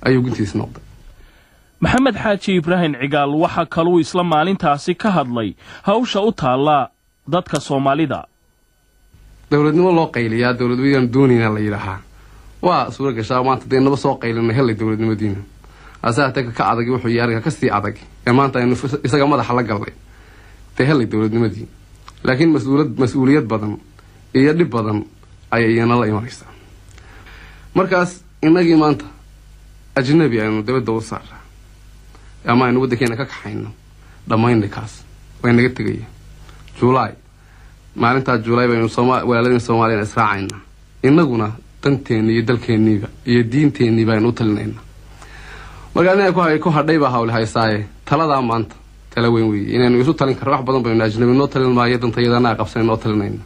Ayuu guntiisi noqday. Maxamed xaaji ibraahim cigaal waxaa kaluu isla maalintaasi ka hadlay hawsha u taalla dadka soomaalida. Dowladnimo loo qayliyaa dowladnimadaan doonayna la yidhaahaa waa suura gashaa maanta dee naba soo qaylina helay dowladnimadiina hase hatee ka adag wuxuu arrinka ka sii adag. Ee maanta aynu isaga madaxa la galnay. Dee helay dowladnimadii laakiin mas'uuliyad badan iyo dhib badan ayay iyana la imanaysaa markaas innagii maanta ajnabi aynu dabadda u saara ama aynu waddankeena ka kaxayno. Dhammaynay kaas way naga tegaya julaay maalintaa julaay baynu walaaladeen soomaaliyana israacayna innaguna danteeni iyo dalkeeniiba iyo diinteenniiba aynu u talinayna markaa ina ku hadhay baa hawli haysaaye. Taladaa maanta tala weyn weeye. Inaynu isu talin karno wax badan baynu ajnabi noo talin maayo dantayada anaa qabsan noo talinayna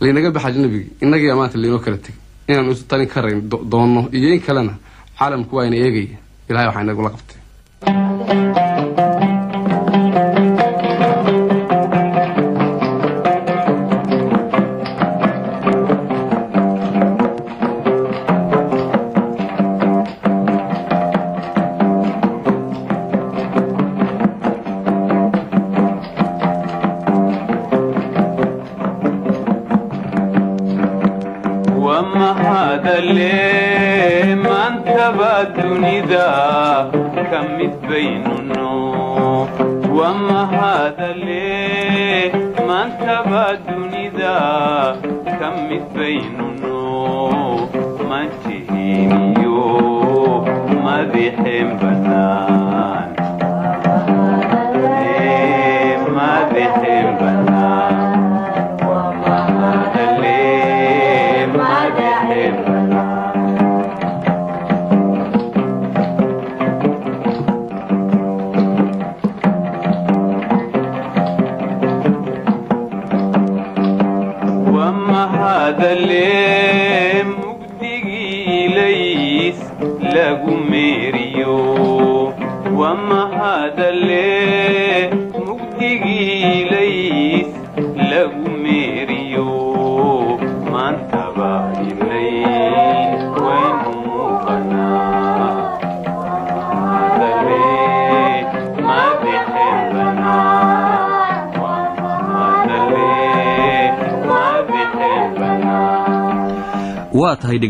laynaga bax ajnabigi innagiyaa maanta laynoo kala tegay inaanu isu talin karayn doonno iyo in kalena caalamku waa ina eegaya ilahay waxaa inagula qabtay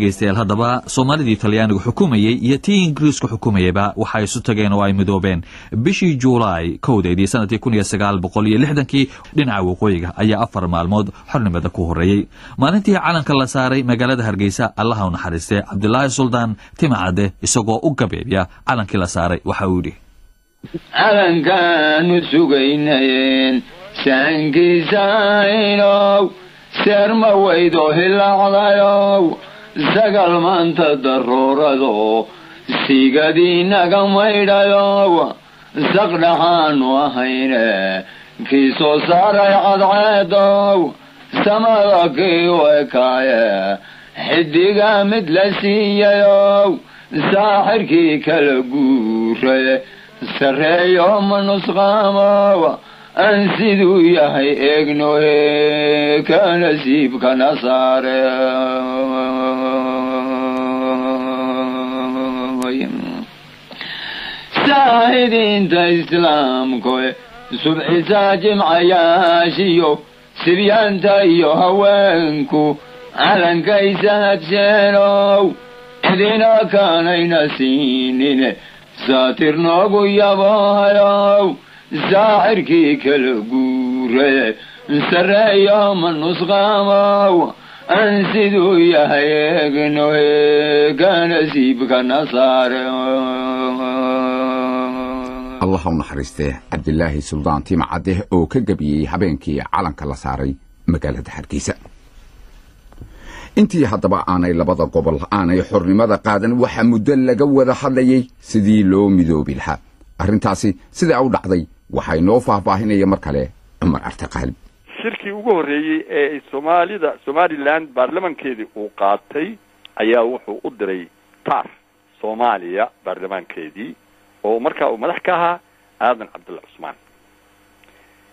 dhegaystayaal haddaba soomaalidii talyaanigu xukumayey iyo tii ingiriisku xukumayeyba waxay isu tageen oo ay midoobeen. Bishii juulaay kowdeedii sannadkii kun iyo sagaal boqol iyo lixdankii dhinaca waqooyiga ayaa afar maalmood xornimada ku horreeyey maalintii calanka la saaray magaalada hargeysa allaha u cabdilaahi suldaan timacadde isagoo u gabeebya calankii la saaray waxa uu yidhi. Calankaanu sugaynayeen saankiisaynow seerma weydo hilaacdayow sagal maanta daruurado sigadiinaga maydhayow saqdhaxaanu ahayne kii soo saaray cadceedow samada kii u ekaaye xidiga mid la siiyayow saaxirkii kala guure sarreeyo ma nusqaamow aan siduu yahay eegnohe ka nasiibkana saare saahidiinta islaamkoe subxisaa jimcayaashiyo sibyaanta iyo haweenku calankaysa hadseenow cidina kaanayna siinine saatir noogu yaboohayow saaxirkii kala guure sarreeyo ma nusqaamow aan siduu yahay eegnohe ka nasiibkana saare allah u cabdilaahi suldaan timacadeh oo ka gebiyey habeenkii calanka la saaray magaalada hargeysa. Intii haddaba aanay labada gobol aanay xornimada qaadan waxaa muddo laga wada hadlayay sidii loo midoobi lahaa. Arrintaasi sidaa u dhacday waxaa inoo faahfaahinaya mar kale cumar artaqaalib shirkii ugu horreeyey ee soomaalida somaliland baarlamankeedii uu qaatay ayaa wuxuu u diray tar soomaaliya baarlamaankeedii oo markaa uu madax ka ahaa aadan cabdulla cusmaan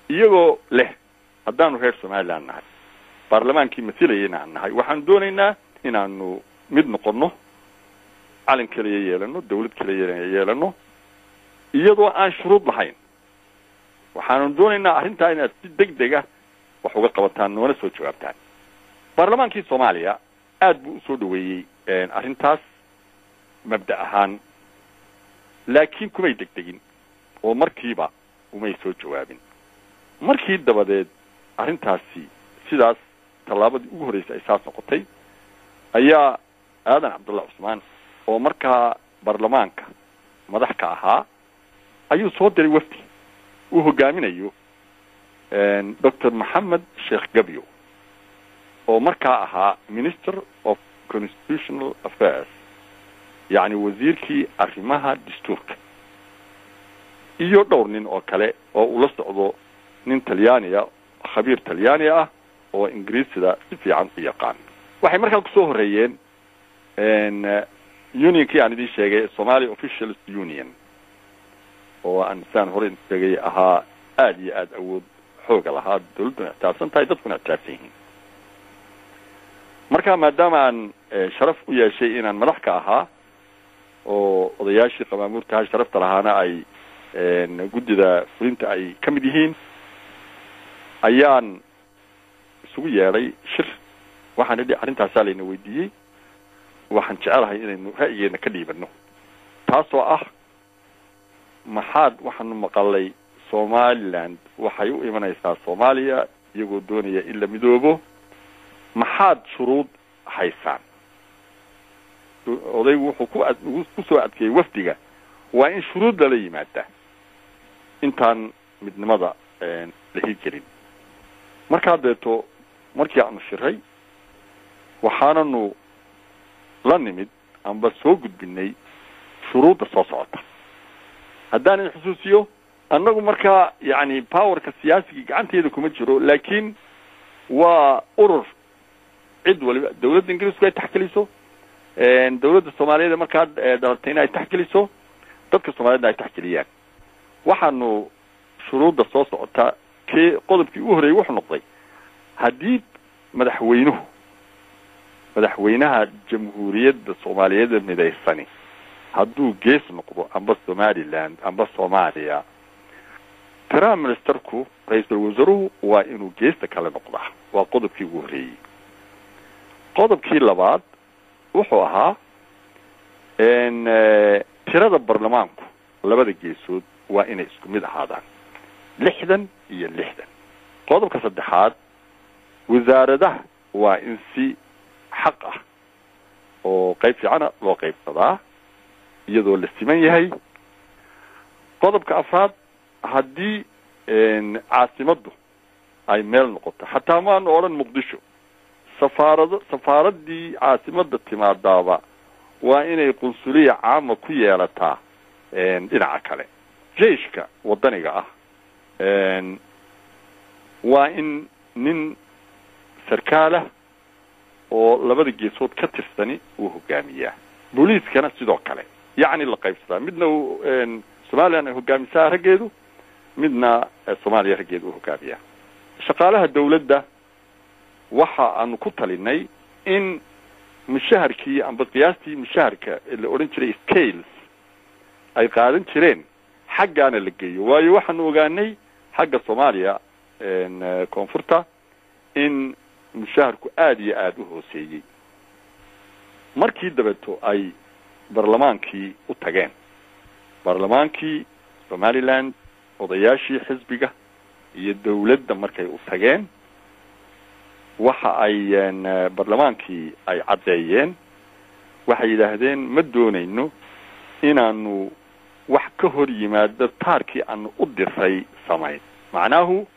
iyagoo leh haddaanu reer somaliland nahay baarlamaankii masilayana aan nahay waxaanu doonaynaa inaanu mid noqono calan keliya yeelano dawlad keliya yeelano iyadoo aan shuruud lahayn. Waxaanu doonaynaa arrintaa inaad si deg dega wax uga qabataan noona soo jawaabtaan. Baarlamaankii soomaaliya aad buu u soo dhaweeyey arrintaas mabda ahaan laakiin kumay degdegin oo markiiba umay soo jawaabin markii dabadeed arrintaasi sidaas tallaabadii ugu horreysay ay saas noqotay ayaa aadan cabdulla cusmaan oo markaa baarlamaanka madax ka ahaa ayuu soo diray wafdi uu hogaaminayo doctor maxamed sheekh gabyo oo markaa ahaa minister of constitutional affairs yacni wasiirkii arrimaha dastuurka. Iyo dhowr nin oo kale oo ula socdo nin talyaaniya khabiir talyaani ah oo ingiriisida si fiican u yaqaan. Waxay markaa ku soo horeeyeen unionkii aan idin sheegay somalia officials union oo aan saan hore idin sheegay ahaa aada iyo aada awood xooga lahaa dawladduna ictiaafsan tahay dadkuna ictiaafsan yihiin. Marka maadaama aan sharaf u yeeshay inaan madax ka ahaa oo odayaashii qamaamuurtaha sharafta lahaana ay guddida fulinta ay ka mid yihiin ayaan isugu yeedhay shir. Waxaan idhi arrintaasaa layna weydiiyey. Waxaan jecelahay inaynu ra'yigeena ka dhiibano taasoo ah maxaad waxaanu maqalay somaliland. Waxay u imanaysaa soomaaliya iyagoo doonaya in la midoobo. Maxaad shuruud haysaan odaygu wuxuu ku ku soo adkeeyey wafdiga waa in shuruud lala yimaada. Intaan midnimada la hirgelin markaa deeto markii aanu shiray waxaananu la nimid amba soo gudbinay shuruudda soo socota. Haddaan in xusuusiyo annagu markaa yacni powerka siyaasigii gacanteeda kuma jiro laakiin waa urur. Cid waliba dawladda ingiriisku ay taxgeliso dawladda soomaaliyeed markaa dhalatayna ay taxgeliso dadka soomaaliyedna ay taxgeliyaan. Waxaanu shuruudda soo socota kee qodobkii u horreeyey wuxuu noqday haddii madaxweynuhu madaxweynaha jamhuuriyadda soomaaliyeed midaysani hadduu gees noqdo amba somaliland amba soomaaliya prime ministerku ra'iisul wasaaruhu waa inuu geesta kale noqdaa. Waa qodobkii ugu horreeyey qodobkii labaad wuxuu ahaa tirada baarlamaanku labada geesood waa inay isku mid ahaadaan. Lixdan iyo lixdan. Qodobka saddexaad wasaaradaha waa in si xaq ah oo qayb fiicana loo qaybsadaa iyadoo la siman yahay. Qodobka afraad haddii caasimaddu ay meel noqoto xataa maanu odhan muqdisho safaarado safaaraddii caasimadda timaadaaba waa inay qunsuliya caama ku yeelataa dhinaca kale. Jeiska waddaniga ah waa in nin sarkaalah oo labada geesood ka tirsani uu hogaamiyaa. Booliiskana sidoo kale yacni la qaybsadaa. Midna somalilan ay hogaamisaa raggeedu midna soomaaliya raggeedu uu hogaamiyaa. Shaqaalaha dawladda waxa aanu ku talinay in mushaharkii amba qiyaastii mushaharka la odhan jiray scales ay qaadan jireen xaggaana la geeyo. Waayo waxaanu ogaanay xagga soomaaliya koonfurta in mushaharku aada iyo aada u hooseeyey. Markii dabeeto ay baarlamaankii u tageen baarlamaankii somaliland odayaashii xisbiga iyo dawladda markay u tageen waxa ay baarlamaankii ay caddeeyeen waxay yidhaahdeen ma doonayno inaanu wax ka hor yimaado taarkii aanu u diray samayn. Macnaahu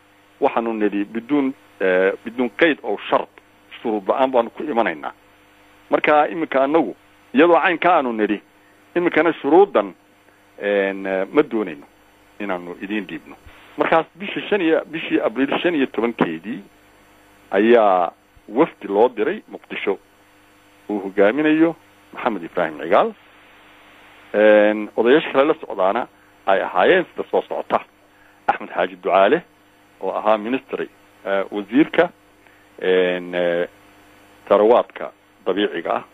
waxaanu nidhi biduun biduun qayd oo shard shuruud la'aan baanu ku imanaynaa. Marka iminka anagu iyadoo caynka aanu nidhi iminkana shuruuddan ma doonayno inaanu idiin dhiibno. Markaas bishii shan iyo bishii abriil shan iyo tobankeedii ayaa wafdi loo diray muqdisho. Uu hogaaminayo maxamed ibraahim cigaal. Odayaasha kale la socdaana ay ahaayeen sida soo socota. Axmed xaaji ducaale oo ahaa ministry wasiirka tarawaadka dabiiciga ah.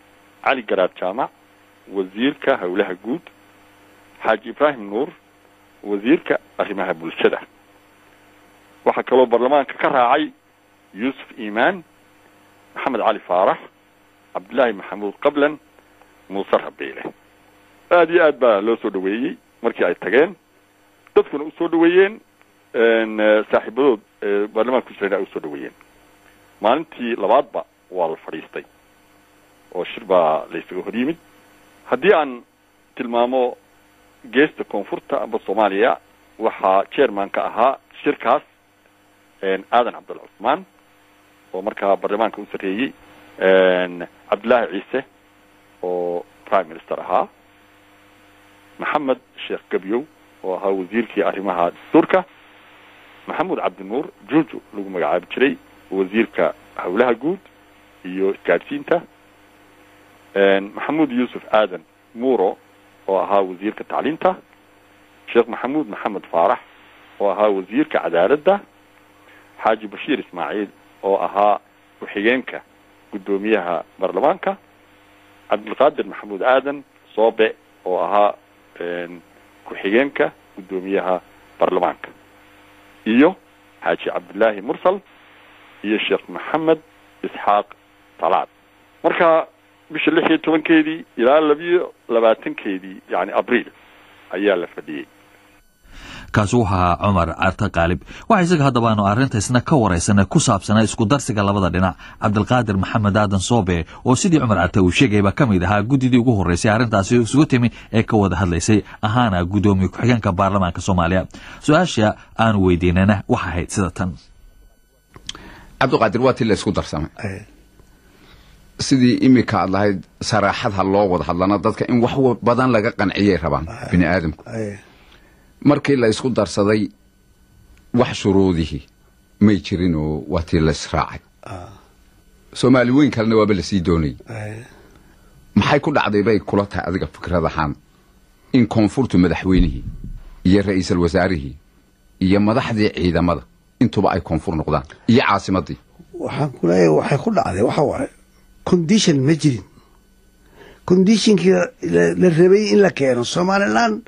Cali garaad jaamac wasiirka howlaha guud. Xaaji ibraahim nuur wasiirka arrimaha bulshada. Waxaa kaloo baarlamaanka ka raacay yuusuf imaan maxamed cali faarax cabdillaahi maxamuud qablan muuse rabiile aada iyo aad baa loo soo dhaweeyey markii ay tageen dadkuna u soo dhaweeyeen saaxiibadood baarlamaanka kusrena ay u soo dhaweeyeen maalintii labaadba waa la fadhiistay oo shir baa la ysaga hor yimid haddii aan tilmaamo geesta koonfurta amba soomaaliya waxaa chairmanka ahaa shirkaas aadan cabdalla cusmaan oo markaa baarlamaanka u sarreeyey cabdillaahi ciise oo prime minister ahaa maxamed sheekh gebyow oo ahaa wasiirkii arrimaha dastuurka maxamuud cabdinuur juuju lagu magacaabi jiray wasiirka howlaha guud iyo isgaadhsiinta maxamuud yuusuf aadan muuro oo ahaa wasiirka tacliinta sheekh maxamuud maxamed faarax oo ahaa wasiirka cadaaladda xaaji bashiir ismaaciil oo ahaa ku-xigeenka guddoomiyaha baarlamaanka cabdilqaadir maxamuud aadan soobe oo ahaa ku-xigeenka guddoomiyaha baarlamaanka iyo xaaji cabdillaahi mursal iyo sheekh maxamed isxaaq talaad. Marka bisha lix iyo tobankeedii ilaa labiyo labaatankeedii yani abriil ayaa la fadhiyey kaasi wuxuu ahaa cumar carte qaalib waxa isaga haddaba aanu arrinta isna ka waraysana ku saabsanaa isku darsiga labada dhinac. Cabdilqaadir maxamed aadan soobe oo sidii cumar carte uu sheegayba ka mid ahaa guddidii ugu horreysay arrintaasi isugu timi ee ka wada hadlaysay ahaana guddoomiye ku-xigeenka baarlamaanka soomaaliya. Su'aasha aanu weydiinana waxa ahayd sida tan. Cabdiqaadir waa tii la isku darsamay. Sidii iminka aad lahayd saraaxad ha loo wada hadlana dadka in wax badan laga qanciyay rabaan bini aadamku markii la isku darsaday wax shuruudihii may jirin oo waa tii la israacay soomaali weyn kalena waaba la sii doonayay maxay ku dhacday bay kula tahay adiga fikrad ahaan in koonfurtu madaxweynihii iyo ra'iisul wasaarihii iyo madaxdii ciidamada intuba ay koonfur noqdaan iyo caasimadii. Waxaan ku leeyahay waxay ku dhacday waxa waaye condition ma jirin. Conditionkii la rabay in la keeno. Somaliland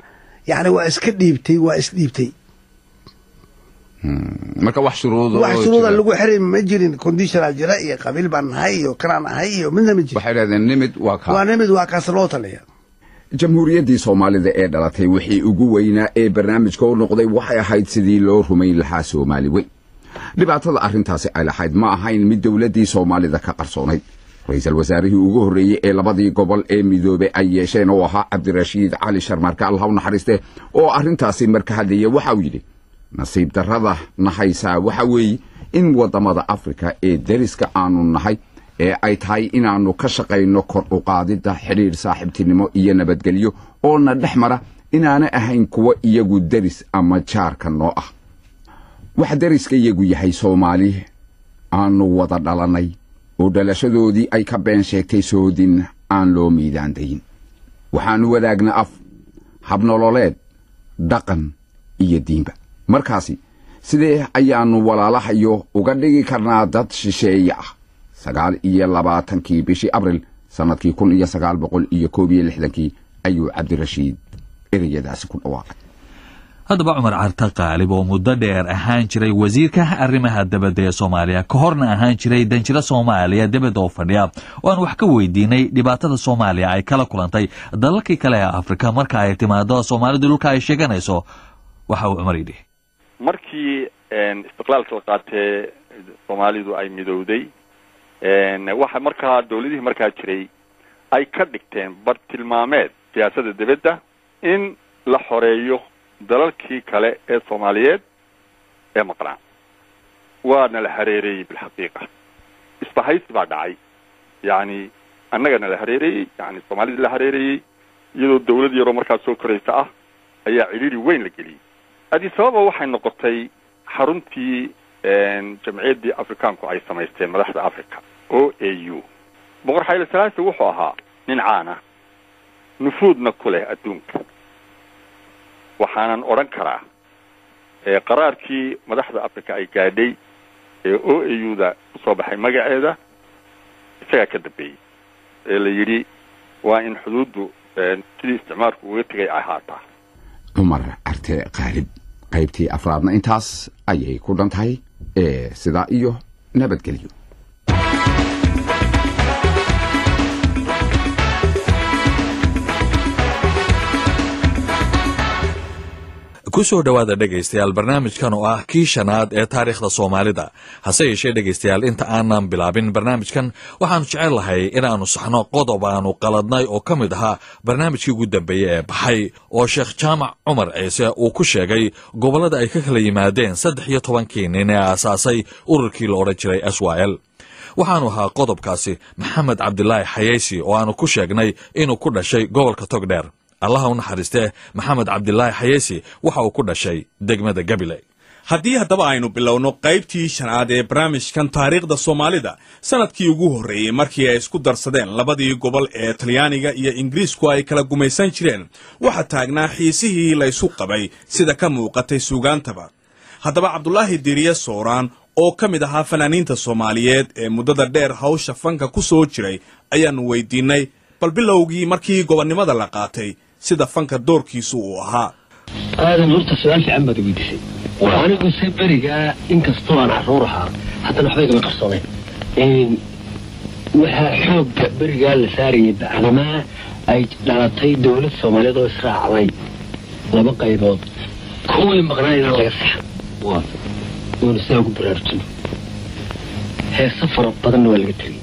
yani waa iska dhiibtay waa isdhiibtay marka wax shuruud wax shuruuda lagu xiray ma jirin conditionaa jira iyo qabiil baan nahay iyo kanaan ahay iyo midna ma jirin. Waxay dhahdeen nimid waa kaa waa nimid waa kaas loo taliya jamhuuriyaddii soomaalida ee dhalatay wixii ugu weynaa ee barnaamijka u noqday waxay ahayd sidii loo rumayn lahaa soomaali weyn. Dhibaatada arrintaasi ay lahayd ma ahayn mid dowladdii soomaalida ka qarsoonayd ra'iisul wasaarihii ugu horreeyey ee labadii gobol ee midoobey ay yeesheen oo ahaa cabdirashiid cali sharmaarke allah u naxariiste oo arrintaasi marka hadlaya waxa uu yidhi nasiib darrada nahaysaa waxa weeye in waddamada afrika ee deriska aanu nahay ee ay tahay inaannu ka shaqayno kor u qaadidda xidhiidh saaxiibtinimo iyo nabadgelyo oo na dhex mara inaana ahayn kuwa iyagu deris ama jaarka noo ah. Wax deriska iyagu yahay soomaali aanu wada dhalannay oo dhalashadoodii ay ka been sheegtay soodin aan loo miidaandayin waxaannu wadaagna af habnololeed dhaqan iyo diinba. Markaasi sidee ayaannu walaalahayo uga dhigi karnaa dad shisheeye ah? Sagaal iyo labaatankii bishii abril sannadkii kun iyo sagaal boqol iyo koob iyo lixdankii ayuu cabdirashiid ereyadaasi ku dhawaaqay haddaba cumar carte qaalib oo muddo dheer ahaan jiray wasiirka arrimaha dabadda ee soomaaliya. Ka horna ahaan jiray danjiro soomaaliya debadda oo fadhiya. Oo aan wax ka weydiinay dhibaatada soomaaliya ay kala kulantay. Dalalkii kale ee afrika marka ay timaado soomaalidu dhulka ay sheeganayso. Waxa uu cumar yidhi. Markii istiqlaalka la qaatee soomaalidu ay midowday waxa markaa dawladihii markaa jiray ay ka dhigteen bartilmaameed siyaasadda dibadda in la xoreeyo dalalkii kale ee soomaaliyeed ee maqnaa. Waana la hareereeyey bilxaqiiqa. Isbahaysi baa dhacay. Yacni annagana la hareereeyey yani soomaalida la hareereeyey iyadoo dawlad yaroo markaa soo koraysa ah ayaa cidhiiri weyn la geliyey. Addis ababa waxay noqotay xaruntii jamciyaddii afrikaanku ay samaysteen madaxda africa o a u. Boqor xayle salaasi wuxuu ahaa nin caana nufuudna ku leh adduunka waxaanan odhan karaa qaraarkii madaxda africa ay gaadhay ee o a u da ku soo baxay magaceeda isagaa ka dambeeyey ee la yidhi waa in xuduuddu sidii isticmaalku uga tegay ay ahaataa. Cumar carte qaalib qaybtii afraadna intaas ayay ku dhan tahay ee sidaa iyo nabadgelyo ku soo dhowaada dhegaystayaal barnaamijkan oo ah kii shanaad ee taariikhda soomaalida. Hase yeeshee dhegaystayaal inta aanan bilaabin barnaamijkan waxaannu jecel lahay inaannu saxno qodob aanu qaladnay oo ka mid ahaa barnaamijkii ugu dambeeyey ee baxay oo sheekh jaamac cumar ciise uu ku sheegay gobollada ay ka kala yimaadeen saddex iyo tobankii nin ee aasaasay ururkii la odhan jiray s y l waxaanu ahaa qodobkaasi maxamed cabdilaahi xayeysi oo aanu ku sheegnay inuu ku dhashay gobolka togdheer allaha u naxariistee maxamed cabdilaahi xayeesi waxa uu ku dhashay degmada gabiley haddii haddaba aynu bilowno qaybtii shanaad ee barnaamijkan taariikhda soomaalida sannadkii ugu horreeyey markii ay isku darsadeen labadii gobol ee talyaaniga iyo ingiriisku ay kala gumaysan jireen waxaa taagnaa xiisihii laysu qabay sida ka muuqatay suugaantaba. Haddaba cabdulaahi diriye sooraan oo ka mid ahaa fanaaniinta soomaaliyeed ee muddada dheer hawsha fanka ku soo jiray ayaannu weydiinnay bal bilowgii markii gobonnimada la qaatay sida fanka doorkiisu uu ahaa. Aadan horta su'aal fiican baad weydiisay. Aniguse berigaa inkastoo aan carruur ahaa haddana waxba igama qarsoomeen. Waxaa xoogga berigaa la saarayay bacdamaa ay dhalatay dowlad soomaaliyeed oo israacday laba qaybood. Kuwii maqnaa inaan laga saxan. Oona sidaa ugu baraarujino heese fara badanna waa laga tegay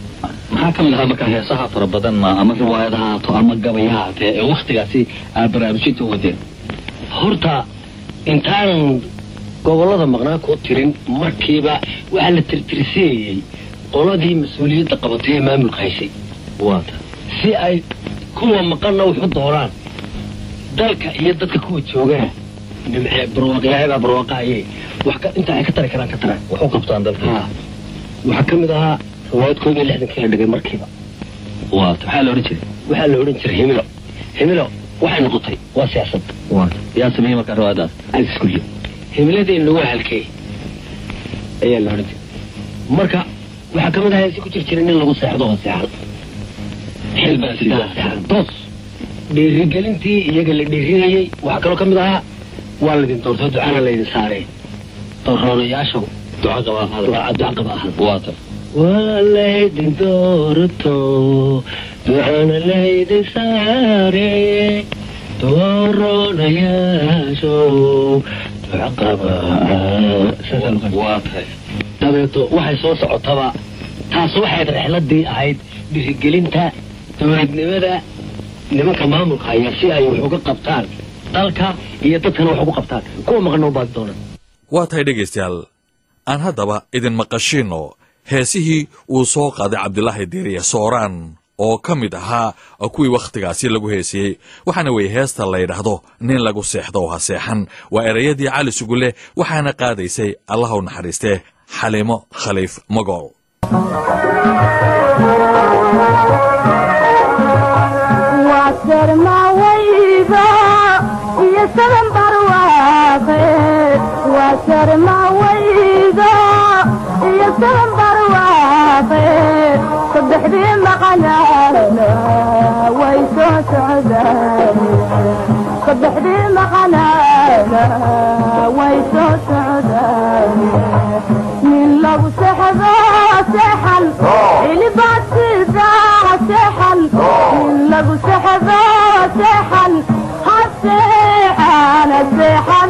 maxaa ka mid ahaa markaa heesaha fara badan ma ama riwaayad ha haato ama gabay ha haatee ee wakhtigaasi aad baraarujinta u wadeen horta intaanan gobollada maqnaa kuu tirin markiiba waxaa la tirtirseeyey qoladii mas'uuliyadda qabatay ee maamulka haysay si ay kuwa maqanna wuxu dooraan dalka iyo dadka kuwa joogana nimcee barwaaqyahabaa barwaaqaaye wax ka intaa ay ka tari karaan ka taraan wax u qabtaan dalka. Waxaa ka mid ahaa iyo lixdankii la dhigay markiiba waata maxaa la odhan jiray waxaa la odhan jiray himilo himilo waxay noqotay waa siyaasad yaa sameeyey markaa riwaayadaas aliskulyo himiladeenna waa halkee ayaa la odhan jiray marka waxaa ka mid ahaa si ku jir jira nin lagu seexdo oo seexan xilbaa sidaa seexan toos dhiirigelintii iyaga la dhiirinayey waxaa kaloo ka mid ahaa waa laydin doortay ducana laydin saaree dooroonayaasha duca qaba duca qaba ahaan waata waa laydin doorto ducana laydin saare tahay dabeeto waxay soo socotaba taas waxay rexladii ahayd dhiirigelinta dowladnimada nimanka maamulka haya si ay wax uga qabtaan dalka iyo dadkana wax ugu qabtaan kuwa maqanoo baadi doonaan waa tahay dhegaystayaal aan haddaba idin maqashiinno heesihii uu soo qaaday cabdilaahi diiriye sooraan oo ka mid ahaa kuwii wakhtigaasi lagu heesiyey waxaana weeye heesta la yidhaahdo nin lagu seexdo ha seexan. Waa erayadii cali sugule waxaana qaadaysay allah u naxariistee xaliimo khaliif magool saddexdii maqanaana way soo socdaan saddexdii maqanaana way soo socdaan nin lagu sexdo seexan cilibaad sidaa seexan nin lagu sexdo seexan ha seexan ha seexan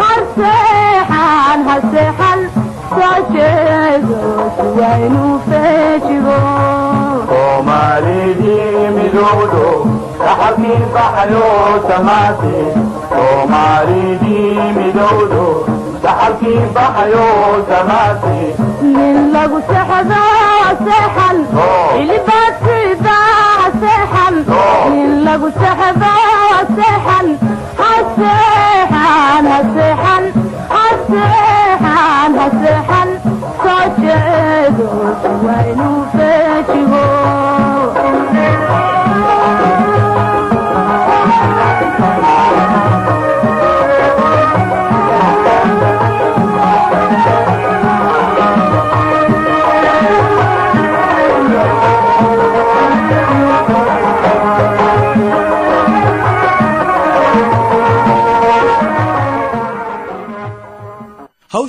har seexan ha seexan saxabkii baxayo samaate soomaalidii midowdo saxabkii baxayo samaate nin lagu sexdo seexan cilibaad sidaa seexan nin lagu sexdo seexan ha seexan ha seexan ha seexan ha seexan soo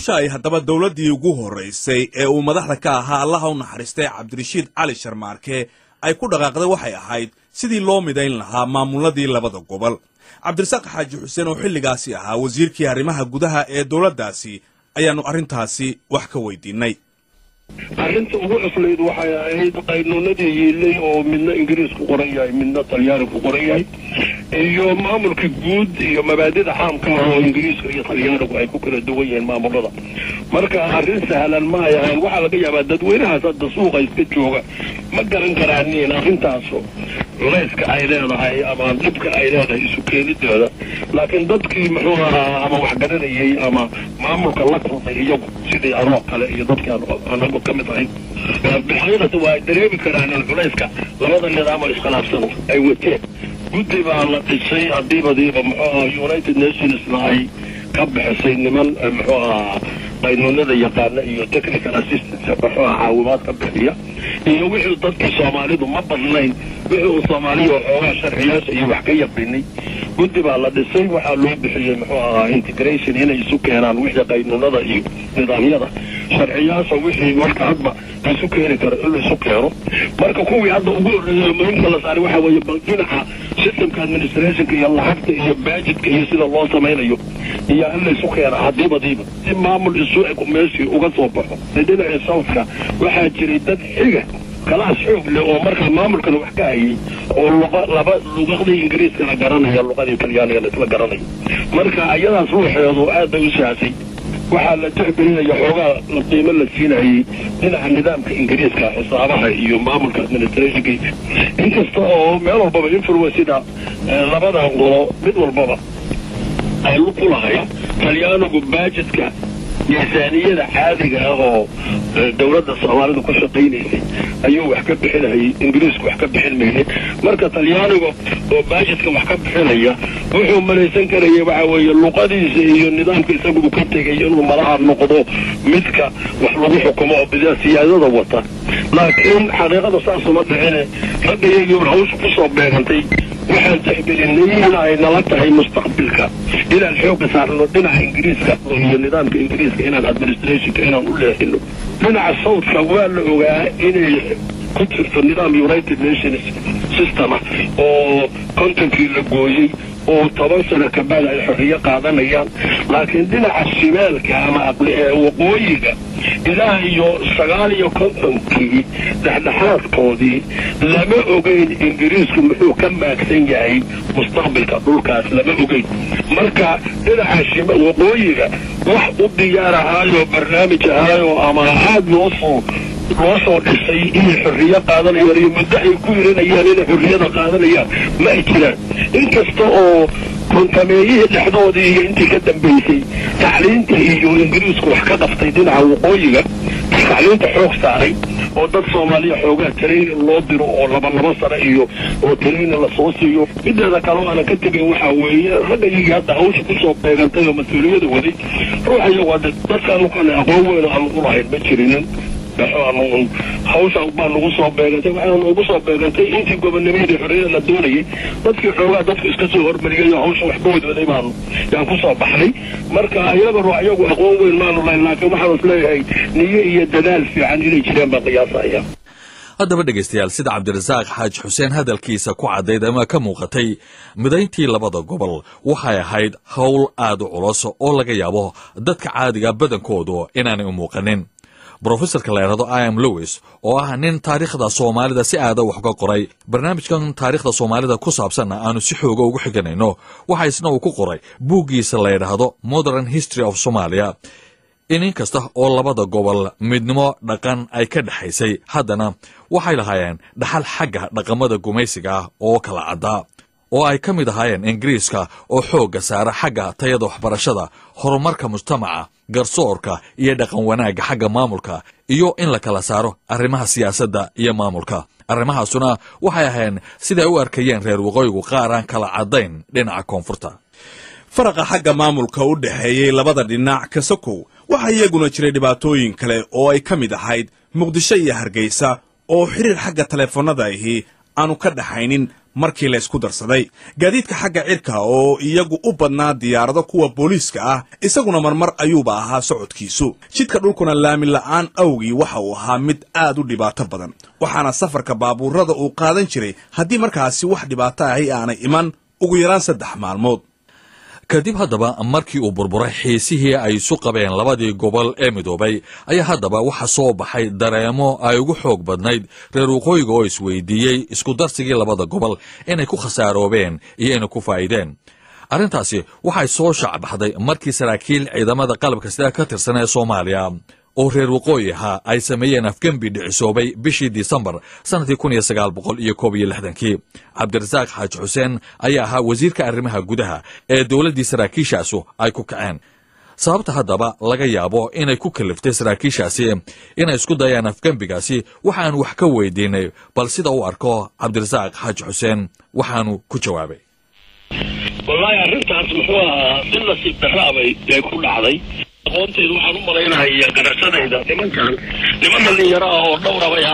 hawsha ay haddaba dowladdii ugu horraysay ee uu madaxda ka ahaa allaha u naxariistay cabdirashiid cali sharmaarke ay ku dhaqaaqday waxay ahayd sidii loo midayn lahaa maamuladii labada gobol. Cabdirasaaq xaaji xuseen oo xilligaasi ahaa wasiirkii arrimaha gudaha ee dowladdaasi ayaannu arrintaasi wax ka weydiinnay arrinta ugu cuslayd waxay ahayd qaynuunadii yiilay oo midna ingiriis ku qoran yahay midna talyaani ku qoran yahay. Iyo maamulka guud iyo mabaadida caamka ah oo ingiriiska iyo talyaanigu ay ku kala duwan yihiin maamulada. Marka arrin sahlan ma ay ahayn waxaa laga yaabaa dadweynahaas hadda suuqa iska jooga. Ma garan karaaniin arrintaasu culayska ay leedahay ama dhibka ay leedahay isu keenidooda. Laakiin dadkii muxuu ahaa ama waxgaranayay ama maamulka la kulmay iyagu sidii anoo kale iyo dadkii anagu ka mid ahayn. Bilxaqiiqati waa dareemi karaan in culayska labada nidaam oo iskhilaafsan ay wateen. Guddi baa la dhisay hadiibadiiba muxuu ahaa united nationsna ay yaqaana iyo technical assistance muxuu ahaa caawimaad ka bixiya iyo wixii dadka soomaalidu ma badnayn wixii uu soomaaliya xoogaa sharciyaasha iyo wax ka yaqinay guddi baa la dhisay waxaa loo bixiyey muxuu ahaa integration inay isu keenaan wixii qaynuunada iyo nidaamyada sharciyaasha wixii marka hadba laisu keeni karo in laisu keeno marka kuwii hadda ugu horreeyay muhiimka la saaray waxaa weeye bal dhinaca systemka administrationka iyo lacagta iyo baajidka iyo sida loo samaynayo iyo in laisu keena hadiibadiiba si maamul isu eg meeshii uga soo baxo. Dhinaca southka waxaa jiray dad xiga kalaas xoog leh oo markaa maamulkana wax ka hayay oo laba luqadii ingiriiskana garanaya luqadii talyaanigana isla garanaya marka ayadaas ruuxeedu aad bay u saasay. Waxaa la tixgelinaya xoogaa la qiimo la siinayay dhinaca nidaamka ingiriiska xisaabaha iyo maamulka administrationka inkasta oo meel walbaba influencida labadan qolo mid walbaba ay ku lahay talyaanigu baajidka miisaaniyada caadiga ah oo dowladda soomaalidu ka shaqaynaysay ayuu wax ka bixinayay ingiriisku wax ka bixin mayne marka talyaaniga oo baajidka wax ka bixinaya wuxuu malaysan karaya waxa weeye luqadiisa iyo nidaamka isagu ka tegay inuu malaha noqdo midka wax lagu xukumo oo siyaadada wata laakiin xaqiiqada saasuma dhicine. Ragga iyagii hawsha ku soo beegantay waxaan tixgelinay in ay nala tahay mustaqbilka inaan xooga saarno dhinaca ingiriiska iyo nidaamka ingiriiska inaan administrationka inaan u leexino dhinaca southka waa la ogaa inay ku jirto nidaam united nations system ah oo kontonkii la gooyey oo toban sano kabacdi ay xorriyo qaadanayaan laakiin dhinaca shimaalka ama waqooyiga ilaa iyo sagaal iyo kontonkii dhexdhexaadkoodii lama ogeyn ingiriisku muxuu ka maagsan yahay mustaqbilka dhulkaas lama ogeyn. Marka dhinaca waqooyiga wax u diyaar ahaayo barnaamij ahaayo ama aad loo soo loo soo dhisay inay xorriyo qaadanayaan iyo muddo ay ku yiranayaan inay xorriyada qaadanayaan ma ay jiraan. Inkasta oo kontameeyihii dhexdoodii iyo intii ka dambaysay tacliinta iyo ingiriisku wax ka qaftay dhinaca waqooyiga tacliinta xoog saaray oo dad soomaaliya xoogaa training loo diro oo laba laba sano iyo oo training la soo siiyo. Mideeda kale oo aanan ka tegin waxaa weeye ragga iyagii hadda hawsha ku soo beegantay oo mas'uuliyada waday ruuxa iyagu hadda dadkaan ukale aqoon weyn aan ugu lahayn ma jirinin hawsha baa nagu soo beegantay waxaa nagu soo beegantay intii gobonnimadii xorriyada la doonayay dadkii xoogaa dadku iska soo hormariyay oo hawsha wax ka wadwaday baanu yaan ku soo baxnay marka iyaga ruux aqoon weyn maanu lahayn laakiin waxaan is leeyahay niyo iyo dadaal fiican inay jireen baan qiyaasaya haddaba dhegaystayaal sida cabdirasaaq xaaji xuseen hadalkiisa ku caddayd ama ka muuqatay midayntii labada gobol waxay ahayd howl aad u culus oo laga yaabo dadka caadiga badankoodu inaanay u muuqanin brofesorka la yidhahdo iam lewis oo ah nin taariikhda soomaalida si aada wax uga qoray. Barnaamijkan taariikhda soomaalida ku saabsanna aanu si xooga ugu xiganayno waxa isna uu ku qoray buuggiisa la yidhaahdo modern history of somalia. In kasta oo labada gobol midnimo dhaqan ay ka dhexaysay haddana waxay lahaayeen dhaxal xagga dhaqamada gumaysiga ah oo kala caddaa oo ay ka mid ahaayeen ingiriiska oo xoogga saara xagga tayada waxbarashada horumarka mujtamaca garsoorka iyo dhaqan wanaagga xagga maamulka iyo in la kala saaro arrimaha siyaasadda iyo maamulka. Arrimahaasuna waxay ahayn siday u arkayeen reer waqooyigu qaar aan kala caddayn dhinaca koonfurta. Faraqa xagga maamulka u dhexeeyey labada dhinac kasakow waxaa iyaguna jiray dhibaatooyin kale oo ay ka mid ahayd muqdisho iyo hargeysa oo xiriir xagga taleefannada ahi aanu ka dhaxaynin markii la isku darsaday. Gaadiidka xagga cirka oo iyagu u badnaa diyaarado kuwa booliiska ah isaguna marmar ayuuba ahaa socodkiisu. Jidka dhulkuna laami la'aan awgii waxa uu ahaa mid aad u dhibaato badan waxaana safarka baabuurada uu qaadan jiray haddii markaasi wax dhibaato ahi aanay iman ugu yaraan saddex maalmood kadib haddaba markii uu burburay xiisihii ay isu qabeen labadii gobol ee midoobay ayaa haddaba waxa soo baxay dareemo ay ugu xoog badnayd reer waqooyiga oo isweydiiyey isku darsigii labada gobol inay ku khasaaroobeen iyo inay ku faa'iideen. Arrintaasi waxay soo shacbaxday markii saraakiil ciidamada qalabka sida ka tirsan ee soomaaliya oo reer waqooyi ahaa ay sameeyeen afgembi dhicisoobay bishii disembar sannadkii kun iyo sagaal boqol iyo koob iyo lixdankii. Cabdirasaaq xaaji xuseen ayaa ahaa wasiirka arrimaha gudaha ee dowladdii saraakiishaasu ay ku kaceen. Sababta haddaba laga yaabo inay ku kaliftay saraakiishaasi inay isku dayaan afgembigaasi waxaanu wax ka weydiinay bal sida u arko cabdirasaaq xaaji xuseen waxaanu ku jawaabay. Wallaahi arrintaas muxuu ahaa si nasiib darraabay ee ku dhacday aqoonteedu waxaan u malaynahayaa garashadayda nimankan niman dhalinyaro ah oo dhowra bay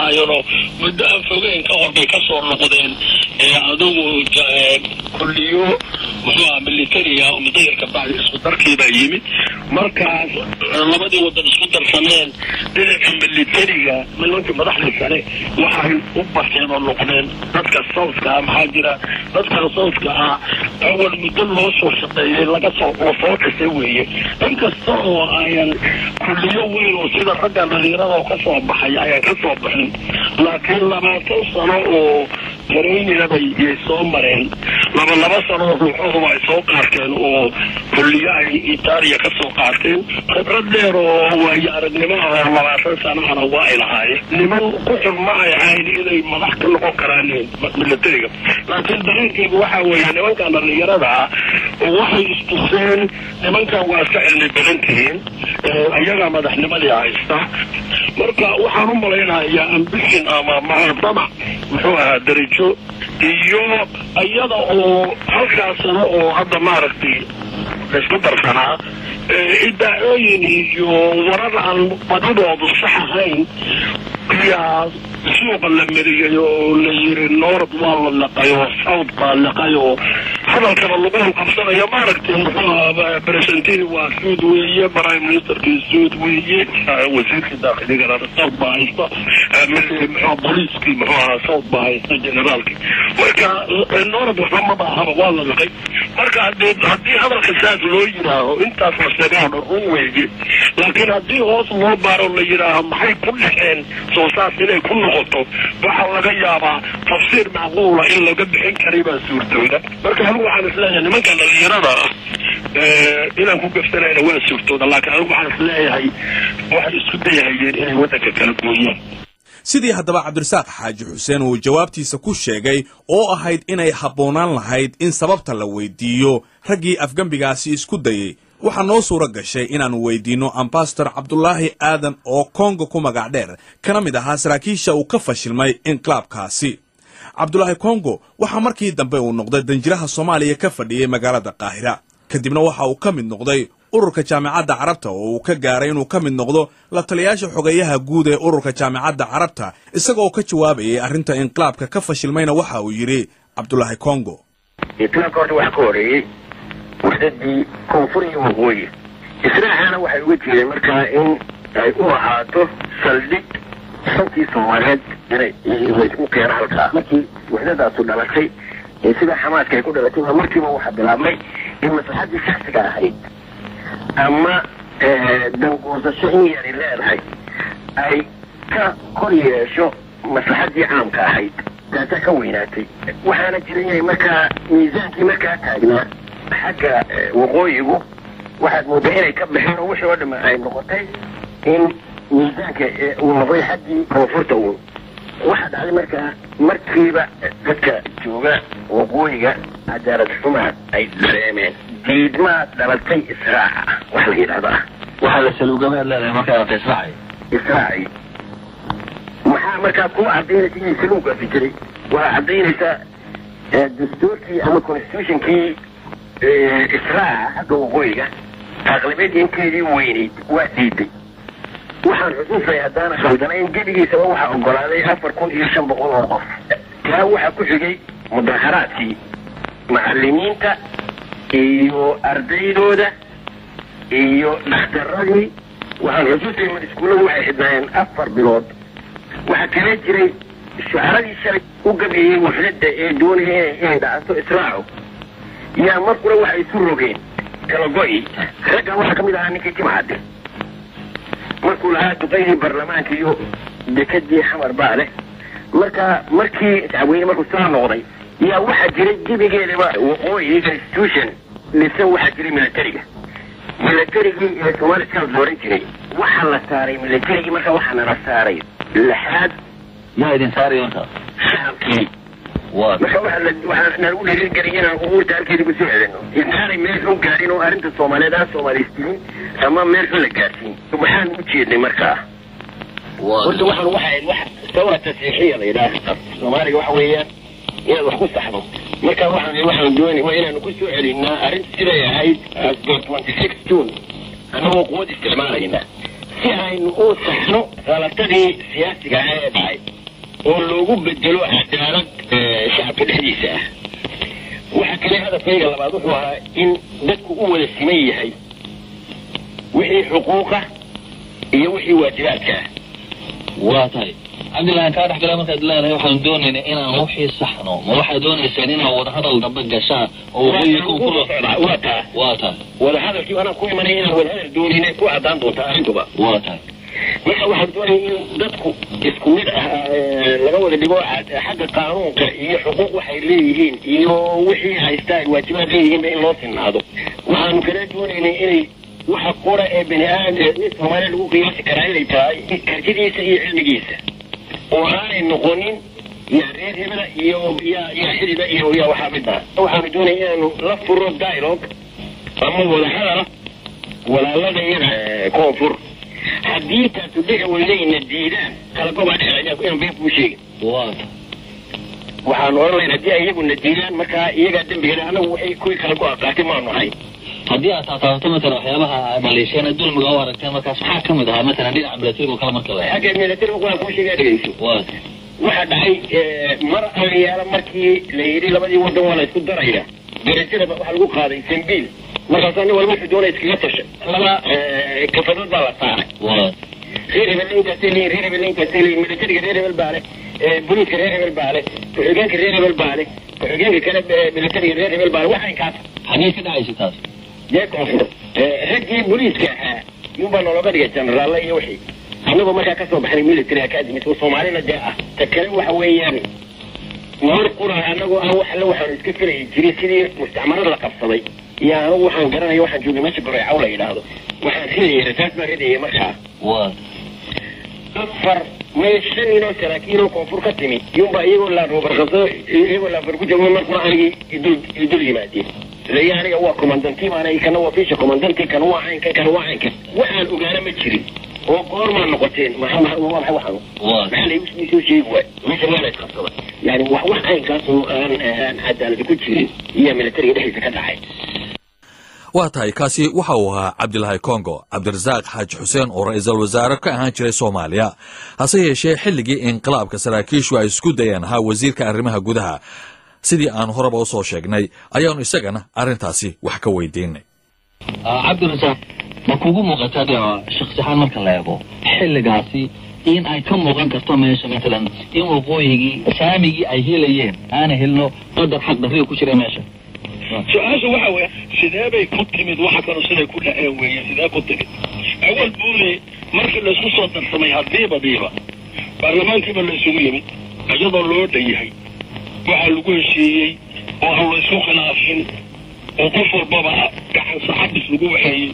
muddo aan fogeen ka hor bay ka soo noqdeen ee adugu kulliyo muxuu ahaa militariga oo mudayarka bacdi isku darkiibaa yimid. Markaas labadii wadan isku darsameen dhinaca militariga nimankii madaxda kale waxay u barteen oo noqdeen dadka southka ah maxaa jira? Dadka southka ah awal muddo loo soo shaqeeyey laga soo la soo dhisay weeye. Inkasta oo ayan kulliyo weyn oo sida ragga dhalinyarada oo ka soo baxay ayaan ka soo baxin. Laakiin labaatan sano oo taraynina bay soo mareen. Laba laba sano ruuxuhuba ay soo qaateen oo kulliyo ay itaaliya ka soo qaateen. Khibrad dheer oo waayo aragnimo oo labaatan sanahana waa ay lahaayeen. Niman ku xun ma ay ahayn inay madax ka noqon karaan militariga. Laakiin dareenkeyga waxaa weeye nimankan dhalinyarada ah waxay istuseen nimankan waa iska cilmi badan iyagaa madaxnimadii haysta. Marka waxaan u malaynayaa ambition ama mahadama muxuu ahaa darajo iyo iyada oo halkaas sano oo hadda maaragtay laysku darsanaa idaacooyin iyo warar aan badidoodu sax ahayn ayaa suuqa la mariyay oo la yiri noord waa la laqay oo south baa laqay oo hadalkana lagu qabsanayo maaragtay muxuu waa suud weeye prime ministerkii suud weeye wasiirkii daakhiliga south baa haysta muxuu booliiskii muxuu ahaa south baa haysta generaalkii marka noord waxba maba ahaba waa la laqay marka haddii hadalka saas loo yidhaaho intaas sheegaa dhan run weeye laakiin haddii hoos loo baaro la yidhaaho maxay ku dhexeen soo saas inay ku noqoto. Waxaa laga yaabaa tafsiir macquula in laga bixin karay baa suurtooda. Marka anigu waxaan is leeyahay nimanka dhalinyarada ah inaan ku gafsanayna waa suurtooda laakiin anigu waxaan is leeyahay waxay isku dayahayeen inay waddanka kala gooyaan sidii haddaba cabdirasaaq xaaji xuseen uu jawaabtiisa ku sheegay oo ahayd inay habboonaan lahayd in sababta la weydiiyo. Raggii afgembigaasi isku dayey waxaa noo suura gashay inaannu weydiinno ambasador cabdulaahi aadan oo kongo ku magac dheer. Kana mid ahaa saraakiisha uu ka fashilmay inqilaabkaasi cabdulaahi kongo waxaa markii dambe uu noqday danjiraha soomaaliya ka fadhiyey magaalada qaahira. Kadibna waxa uu ka mid noqday ururka jaamicadda carabta oo uu ka gaaray inuu ka mid noqdo la taliyaasha xogeeyaha guud ee ururka jaamicadda carabta isagoo ka jawaabayay arrinta inqilaabka ka fashilmayna waxa uu yidhi cabdulaahi kongo inqilaabka horta waxaa ka horeeyey waxdadii koonfur iyo waqooyi israaxana waxay uga jeedeen markaa in ay u ahaato saldhig shantii soomaaliyeed inay laysku keeno halkaa. Markii waxdadaasu dhalatay sida xamaaska ay ku dhalatay baa markiiba waxaa bilaabmay in maslaxaddii shaksiga ahayd ama danguursasho in yari leedahay ay ka kor yeesho maslaxaddii caamka ahayd. Taasaa ka weynaatay. Waxaana jiray markaa miisaankii markaa taagnaa xagga waqooyigu. Waxaad moodaa inay ka baxeen oo wixii oo dhama ay noqotay in miisaanka uu noqday xaggii koonfurta uun. Waxaa dhacday markaa markiiba dadka jooga waqooyiga cadaalad xumaa ay dareemeen diidmaa dhalatay israaca wax la yidhahdaa waxaa la saluugamaad leedahay markaa israacay israaci maxaa markaa ku cadaynaysa inay saluugaasi jiray. Waxaa cadaynaysaa dastuurkii ama constitutionkii israaca xagga waqooyiga aqlabiyadii inteedii weynayd waa diiday. Waxaan xusuusay haddaana khaldanayn gebigiisaba waxaa ogolaaday afar kun iyo shan boqol oo qof. Taa waxaa ku xigay mudaharaadkii macalimiinta iyo ardaydooda iyo dhakhtaradii waxaan xusuusay iskuulladu waxay xidhnaayeen afar bilood waxaa kala jiray shucaradii shalay u gabeeyey waxdada ee doonaya inay dhacato israaco yaa markuna waxay isu rogeen kala go-i raggan waxaa ka mid ahaa ninkii timcadde markuu lahaa duqaydii baarlamaanka iyo dekadii xamar baa leh marka markii dacweyne markuu soo noqday yaa waxaa jiray gebigeedaba waqooyi constitution dhisan waxaa jiray militariga military militarigii ee somali south la oran jiray waxaa la saaray militarigii marka waxaana la saaray lixaad yaa idin saaray marka shacabkii waa marka waxaa la- waxaa nagu dhiirigeliyay inaan umuurta halkeeda ku soo celino intaanay meel xun gaarin oo arrinta soomaaliyeed aan soomaaliystirin ama meel xun la gaarsiin waxaan u jeednay markaa horta waxaan waxa ahayd wax sawra tasiixiya la yidhaah soomaaliga waxa weeyaan inaad wax ku saxdo marka waxaan waxaan doonay waa inaanu ku soo celinaa arrinta siday ahayd june annagoo quwad isticmaalayna si aynu u saxno salatadii siyaasiga ah ee dhacay oo loogu bedelo cadaalad eh, shacabka dhexdiisa ah waxa kale hadafkayga labaad wuxuu ahaa in dadku u wada siman yahay wixii xuquuqa iyo wixii waajibaadka ah waa tahay cabdillahi kaa dhex galaa markaad leedahay waxaanu doonaynaa inaan wixii saxno ma waxaad doonaysaan inaa wadahadal dambe gashaan oo waqooyi ku kula waa taa waa tahay wadahadalkii anaa ku imanaya inaan wadahadal doonina ku caddaan doontaa arrintuba waa tahay marka waxaan doonaya in dadku isku mid ah eh, laga wada dhigo cad- xagga qaanuunka iyo xuquuq waxay leeyihiin iyo wixii haystaa ay waajibaad leeyihiinba in loo sinaado waxaanu kala doonaynay inay waxa qura ee bani aadam mid soomaaliya lagu qiyaasi karaa inay tahay kartidiisa iyo cilmigiisa oo aanay noqonin reer hebela iyo xidida iyo waxaa mid ah. Waxaanu doonaya inaanu la furo dialogue ama wadahadala walaalada iyada eh, koonfur. Haddii taasu dhici weydayna diidaan kala goba dhexeeya inaan been kuu sheegin waa waxaan oran lahayn haddii ay iyaguna diidaan markaa iyagaa dembigeeda anagu waxay kuwii kala go qaatay maanu ahay haddii aad taataabato matalan waxyaabaha aad dhaliisheen dulmiga u aragteen markaas maxaa ka mid ahaa matalan dhinaca milatariga oo kale marka la xagga militariga waan kuu sheegaa dhegeyso waa. Waxaa dhacay eh, mar ayaala markii la yidhi labadii wadan waa la isku daraya. Darajada waxaa lagu qaaday sambiil markaasoo nin walba wuxuu doonaya iskaga tasha laba eh, kafadood baa la saaray. Reer hebel inkaasay leeyihiin reer hebel inkaasay leeyihiin militariga reer hebel baa leh eh, boliiska reer hebel baa leh ku-xigeenka reer hebel baa leh ku-xigeenka kale eh, militariga reer hebel baa leh waxa inkaas xagee ka dhacaysa taas dee koonfur Eh, raggii boliiska ahaa yunbaa noologa dhigay jenaraalla iyo wixii. Annagoo markaa ka soo baxnay military academy oo soomaalina dee ah. Ta kale waxa weeyaan mar qura annagoo aan wax alle waxaanu iska filayi jiray sidii mustacmarada la qabsaday. Iyo anigu waxaan garanaya waxaan joogay meesha goreecaw la yidhaahdo. Waxaan ridayay rasaas baan ridayay markaa. Afar mee shan inoo saraakiinoo koonfur ka timi. Yunbaa iyagoo laanrubarqaso iyagoo laanfar ku joogo markuna anigii idul yimaadeen leeya aniga waa comandantii baana kana waa fisha comandantii kana waa caynka kana waa caynka. Waxaan ogaana ma jirin oo goormaa noqoteen maxaa maxaa waa maxay waxaan. Waa maxaa la igu soo sheegi waay? Meesha waa la isqabsada yani wax wax caynkaas oo aan aan cadaalad ku jirin iyo militariga dhexdiisa ka dhacay. Waa tahay kaasi waxa uu ahaa cabdilaahi kongo cabdirasaaq xaaji xuseen oo ra'iisul wasaare ka ahaan jiray soomaaliya hase yeeshee xilligii inqilaabka saraakiishu ay isku dayeen ahaa wasiirka arrimaha gudaha sidii aan horeba u soo sheegnay ayaanu isagana arrintaasi wax ka weydiinay cabdirasaaq ma kugu muuqataa dhinaca shaksi ahaan marka la eego xilligaasi in ay ka muuqan karto meesha matalan in waqooyigii saamigii ay helayeen aana helno qadar xaq darriga ku jira meesha. Su'aasha waxa weeye sidee bay ku timid? Waxa kaloo siday ku dhaceen weeye sidee ku timid? Awal buule markii laysku soo darsamay hadiiba diiba baarlamaankiiba la isugu yimid iyadoo loo dhan yahay waxaa lagu heshiiyey oo aan la isku khilaafin oo qof walbaba gacan saxabis lagu waxeeyey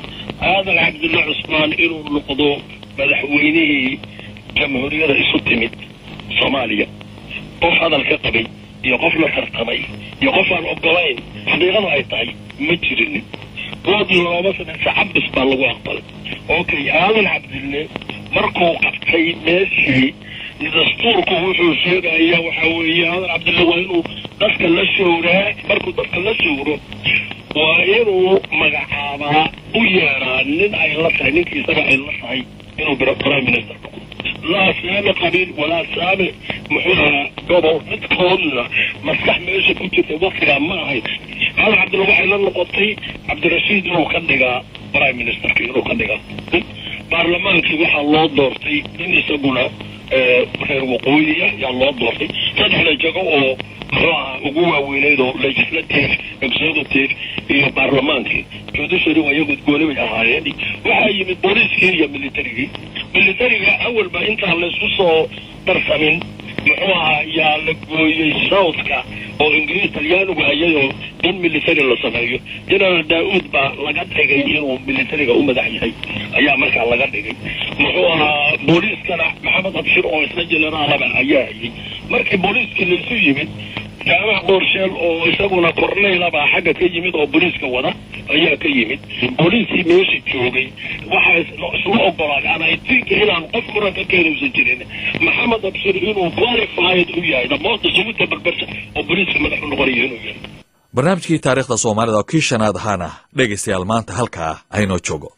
aadan cabdulla cusmaan inuu noqdo madaxweynihii jamhuuriyada isu timid soomaaliya qof hadal ka qabay iyo qof la tartamay iyo qof aan ogolayn xaqiiqadu ay tahay ma jirin dood looma sameyn saxabis baa lagu aqbalay okay aadan cabdille markuu qabtay meeshii dastuurku wuxuu sheegaya waxa weeye aadan cabdille waa inuu dadka la showraa markuu dadka la showro waa inuu magacaabaa u yeeraa nin ay la tahay ninkii isaga ay la tahay inuu biro prime minister laa saame qabiil walaa saame muxuu ahaa gobol midkoodna maskax meesha ku jirta waktigaa ma ahayn aadan cabdille waxay la noqotay cabdirashiid inuu ka dhigaa prime ministerka inuu ka dhigaa baarlamaankii waxaa loo doortay in isaguna reer waqooyiya yaa loo doortay saddexda jago oo ahaa ugu waaweyneyd oo legislative executive iyo baarlamaankii judiciary iyagu gooni bay ahaayeen waxaa yimid booliiskii iyo militarigii militariga awalba intaan laysku soo darsamin muxuu ahaa yaa la gooyey southka oo ingiriis talyaanigu hayayoo in military la sameeyo generaal daa-uud baa laga dhigay inuu militariga u madax yahay ayaa markaa laga dhigay muxuu ahaa booliiskana maxamed abshir oo isna generaalaba ayaa hayay markii booliiskii laisu yimid jaamac qoorsheel oo isaguna korneyla baa xagga ka yimid oo booliiska wada ayaa ka yimid. Booliiskii meesha joogay waxaa isla ogolaaday ana itinka inaan qof kuran ka keenaysan jirin. Maxamed abshir inuu qualified u yahay dhammoota suguta barbarsha oo booliiska madax noqonaya inuu yahay. Barnaamijkii taariikhda soomaalida oo kii shanaad ahaana dhegaystayaal maanta halkaa aynoo joogo